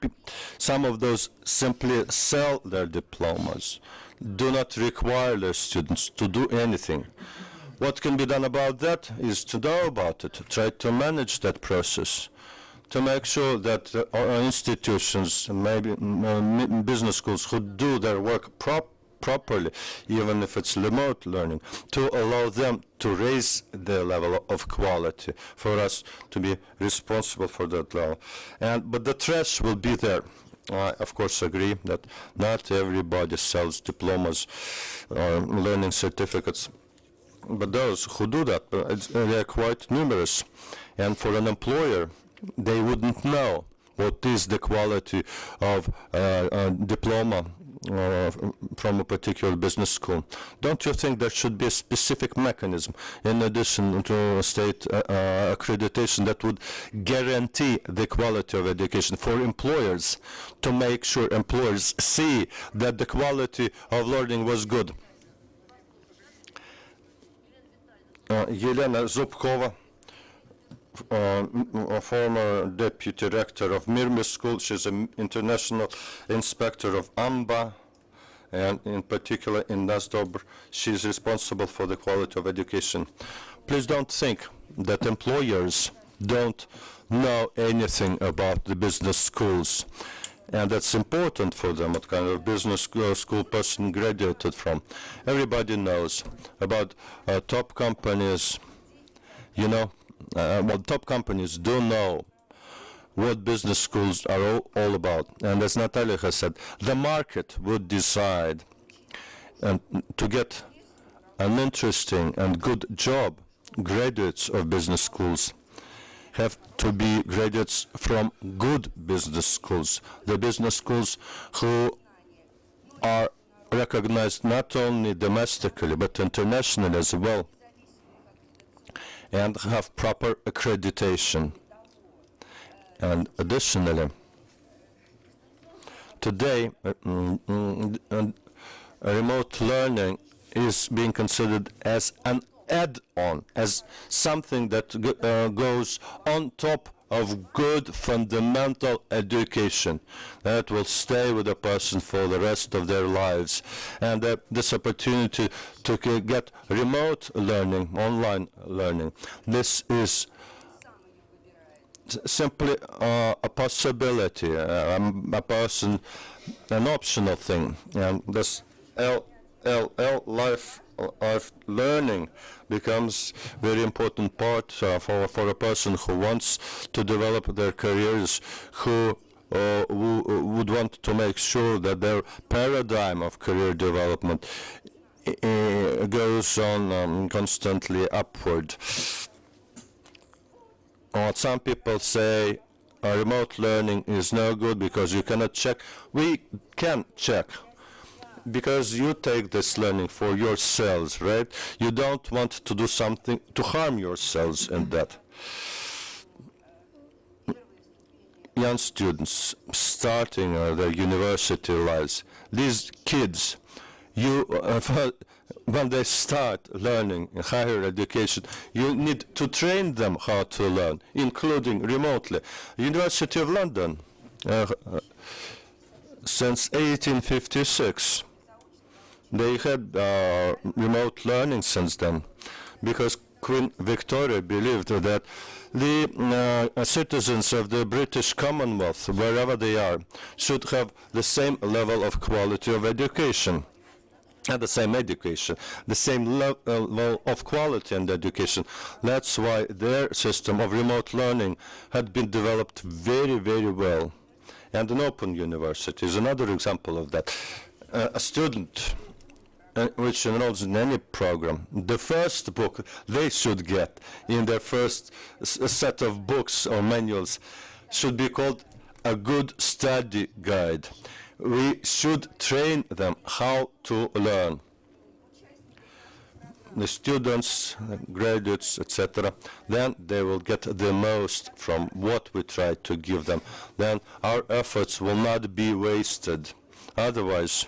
some of those simply sell their diplomas, do not require their students to do anything. What can be done about that is to know about it, try to manage that process, to make sure that uh, our institutions, maybe uh, business schools who do their work properly, properly, even if it's remote learning, to allow them to raise their level of quality, for us to be responsible for that level. And, but the threats will be there. I, of course, agree that not everybody sells diplomas or learning certificates, but those who do that, uh, they are quite numerous. And for an employer, they wouldn't know what is the quality of uh, a diploma uh, from a particular business school. Don't you think there should be a specific mechanism in addition to state uh, uh, accreditation that would guarantee the quality of education for employers to make sure employers see that the quality of learning was good? Uh, uh, a former deputy rector of Mirmi School. She's an international inspector of AMBA and in particular in Nasdobr, she's responsible for the quality of education. Please don't think that employers don't know anything about the business schools. And that's important for them, what kind of business school, school person graduated from. Everybody knows about uh, top companies, you know, uh, well, top companies do know what business schools are all, all about. And as Natalia has said, the market would decide and to get an interesting and good job, graduates of business schools have to be graduates from good business schools, the business schools who are recognized not only domestically but internationally as well and have proper accreditation. And additionally, today uh, mm, mm, remote learning is being considered as an add-on, as something that uh, goes on top of good fundamental education that will stay with a person for the rest of their lives. And uh, this opportunity to get remote learning, online learning, this is simply uh, a possibility, uh, a person, an optional thing. And this LLL life of learning becomes very important part uh, for, for a person who wants to develop their careers, who uh, would want to make sure that their paradigm of career development uh, goes on um, constantly upward. What some people say uh, remote learning is no good because you cannot check. We can check because you take this learning for yourselves, right? You don't want to do something to harm yourselves in that. Young students starting their university lives, these kids, you uh, when they start learning in higher education, you need to train them how to learn, including remotely. University of London, uh, uh since 1856, they had uh, remote learning since then because Queen Victoria believed that the uh, citizens of the British Commonwealth, wherever they are, should have the same level of quality of education and the same education, the same level of quality and education. That's why their system of remote learning had been developed very, very well. And an open university is another example of that. Uh, a student which enrolls in any program, the first book they should get in their first set of books or manuals should be called a good study guide. We should train them how to learn. The students, graduates, etc., then they will get the most from what we try to give them. Then our efforts will not be wasted. Otherwise,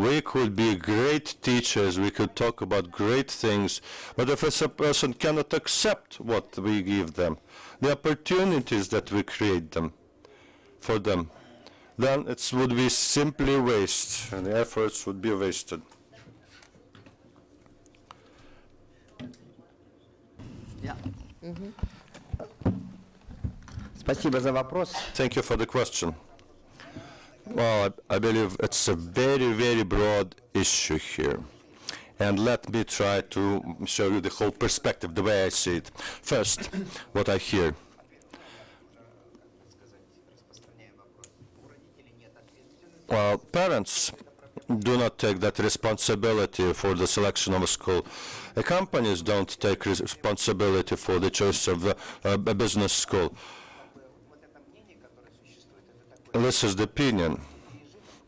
we could be great teachers, we could talk about great things, but if a person cannot accept what we give them, the opportunities that we create them for them, then it would be simply waste, and the efforts would be wasted. Yeah. Mm -hmm. Thank you for the question. Well, I, I believe it's a very, very broad issue here. And let me try to show you the whole perspective, the way I see it. First, what I hear. Well, parents do not take that responsibility for the selection of a school. The companies don't take responsibility for the choice of a, a business school. This is the opinion.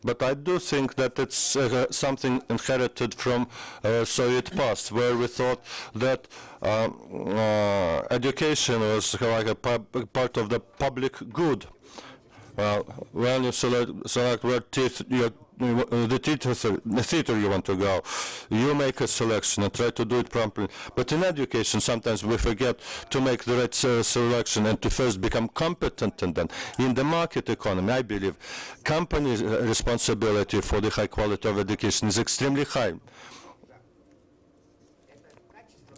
But I do think that it's uh, something inherited from uh, Soviet past, where we thought that uh, uh education was like a part of the public good. Well, when you select, select where teach your the theater, the theater you want to go, you make a selection and try to do it promptly. But in education, sometimes we forget to make the right uh, selection and to first become competent and then. In the market economy, I believe companies' uh, responsibility for the high quality of education is extremely high.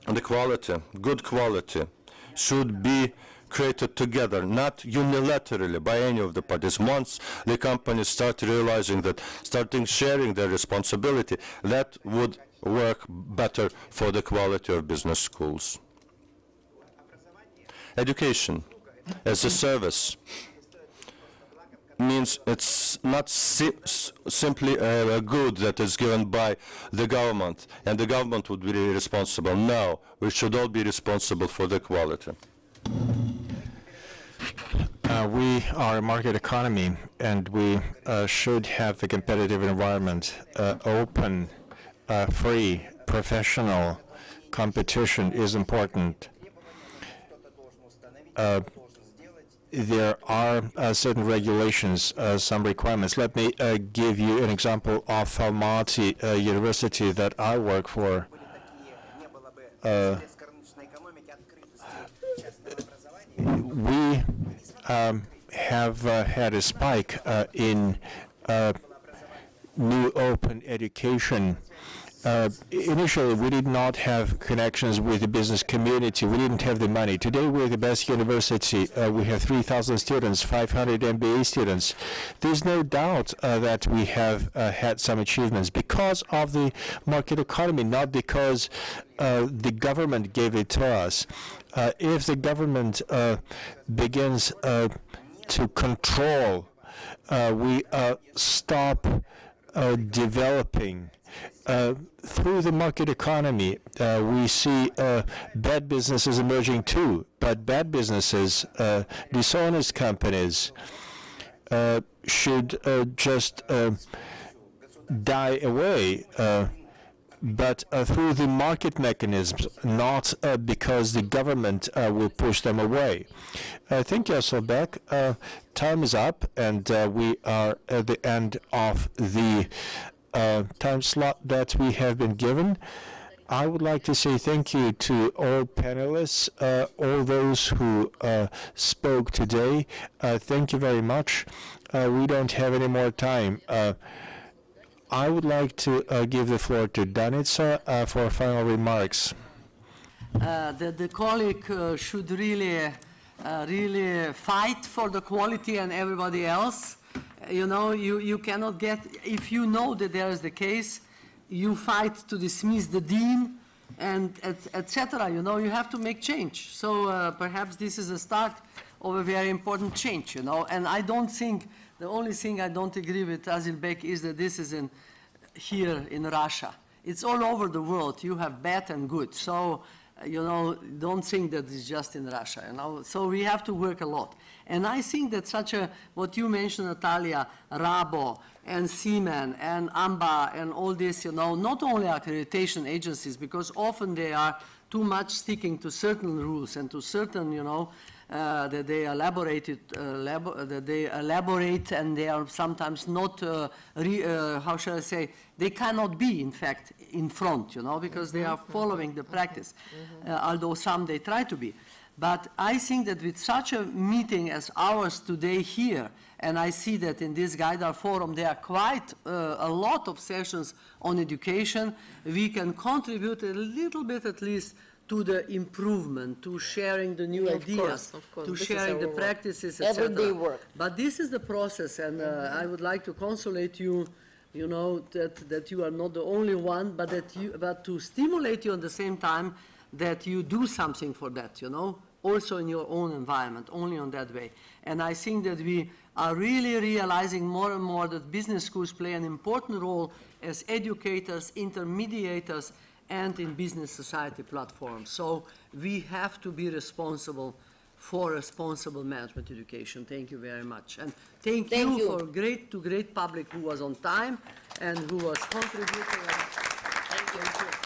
And the quality, good quality, should be created together, not unilaterally by any of the parties. Once the companies start realizing that, starting sharing their responsibility, that would work better for the quality of business schools. Education as a service means it's not si simply a, a, good that is given by the government, and the government would be responsible. No, we should all be responsible for the quality. Uh, we are a market economy, and we uh, should have a competitive environment, uh, open, uh, free, professional competition is important. Uh, there are uh, certain regulations, some requirements. Let me give you an example of Almaty University that I work for we um, have uh, had a spike uh, in uh, new open education. Uh, initially, we did not have connections with the business community. We didn't have the money. Today, we're the best university. Uh, we have 3,000 students, 500 MBA students. There's no doubt uh, that we have had some achievements because of the market economy, not because the government gave it to us uh, if the government uh, begins uh, to control, uh, we uh, stop developing. Through the market economy, we see bad businesses emerging too, but bad businesses, dishonest companies, should just die away but uh, through the market mechanisms, not uh, because the government uh, will push them away. Uh, thank you, Asylbek. Uh, time is up, and uh, we are at the end of the time slot that we have been given. I would like to say thank you to all panelists, all those who spoke today. thank you very much. we don't have any more time. I would like to uh, give the floor to Danica uh, for final remarks. Uh, the, the colleague uh, should really, uh, really fight for the quality and everybody else. You know, you, you cannot get, if you know that there is the case, you fight to dismiss the dean and etc. Et you know, you have to make change. So uh, perhaps this is a start of a very important change, you know, and I don't think the only thing I don't agree with Asylbek is that this is in, here in Russia. It's all over the world. You have bad and good. So, you know, don't think that it's just in Russia, you know. So we have to work a lot. And I think that such a, what you mentioned, Natalia, Rabo, and CEEMAN, and AMBA, and all this, you know, not only accreditation agencies, because often they are too much sticking to certain rules and to certain, you know, uh, that they elaborated, uh, that they elaborate and they are sometimes not, uh, re, uh, how shall I say, they cannot be, in fact, in front, you know, because they are following the practice, mm-hmm. uh, although some they try to be. But I think that with such a meeting as ours today here, and I see that in this GAIDAR forum there are quite uh, a lot of sessions on education, we can contribute a little bit at least to the improvement, to sharing the new of ideas, course, of course. to this sharing the practices, Everyday etc. work. But this is the process, and uh, mm -hmm. I would like to consolate you, you know, that, that you are not the only one, but that you, but to stimulate you at the same time that you do something for that, you know, also in your own environment, only on that way. And I think that we are really realizing more and more that business schools play an important role as educators, intermediators, and in business society platforms. So we have to be responsible for responsible management education. Thank you very much. And thank, thank you, you, for great to great public who was on time and who was contributing. Thank you. Thank you.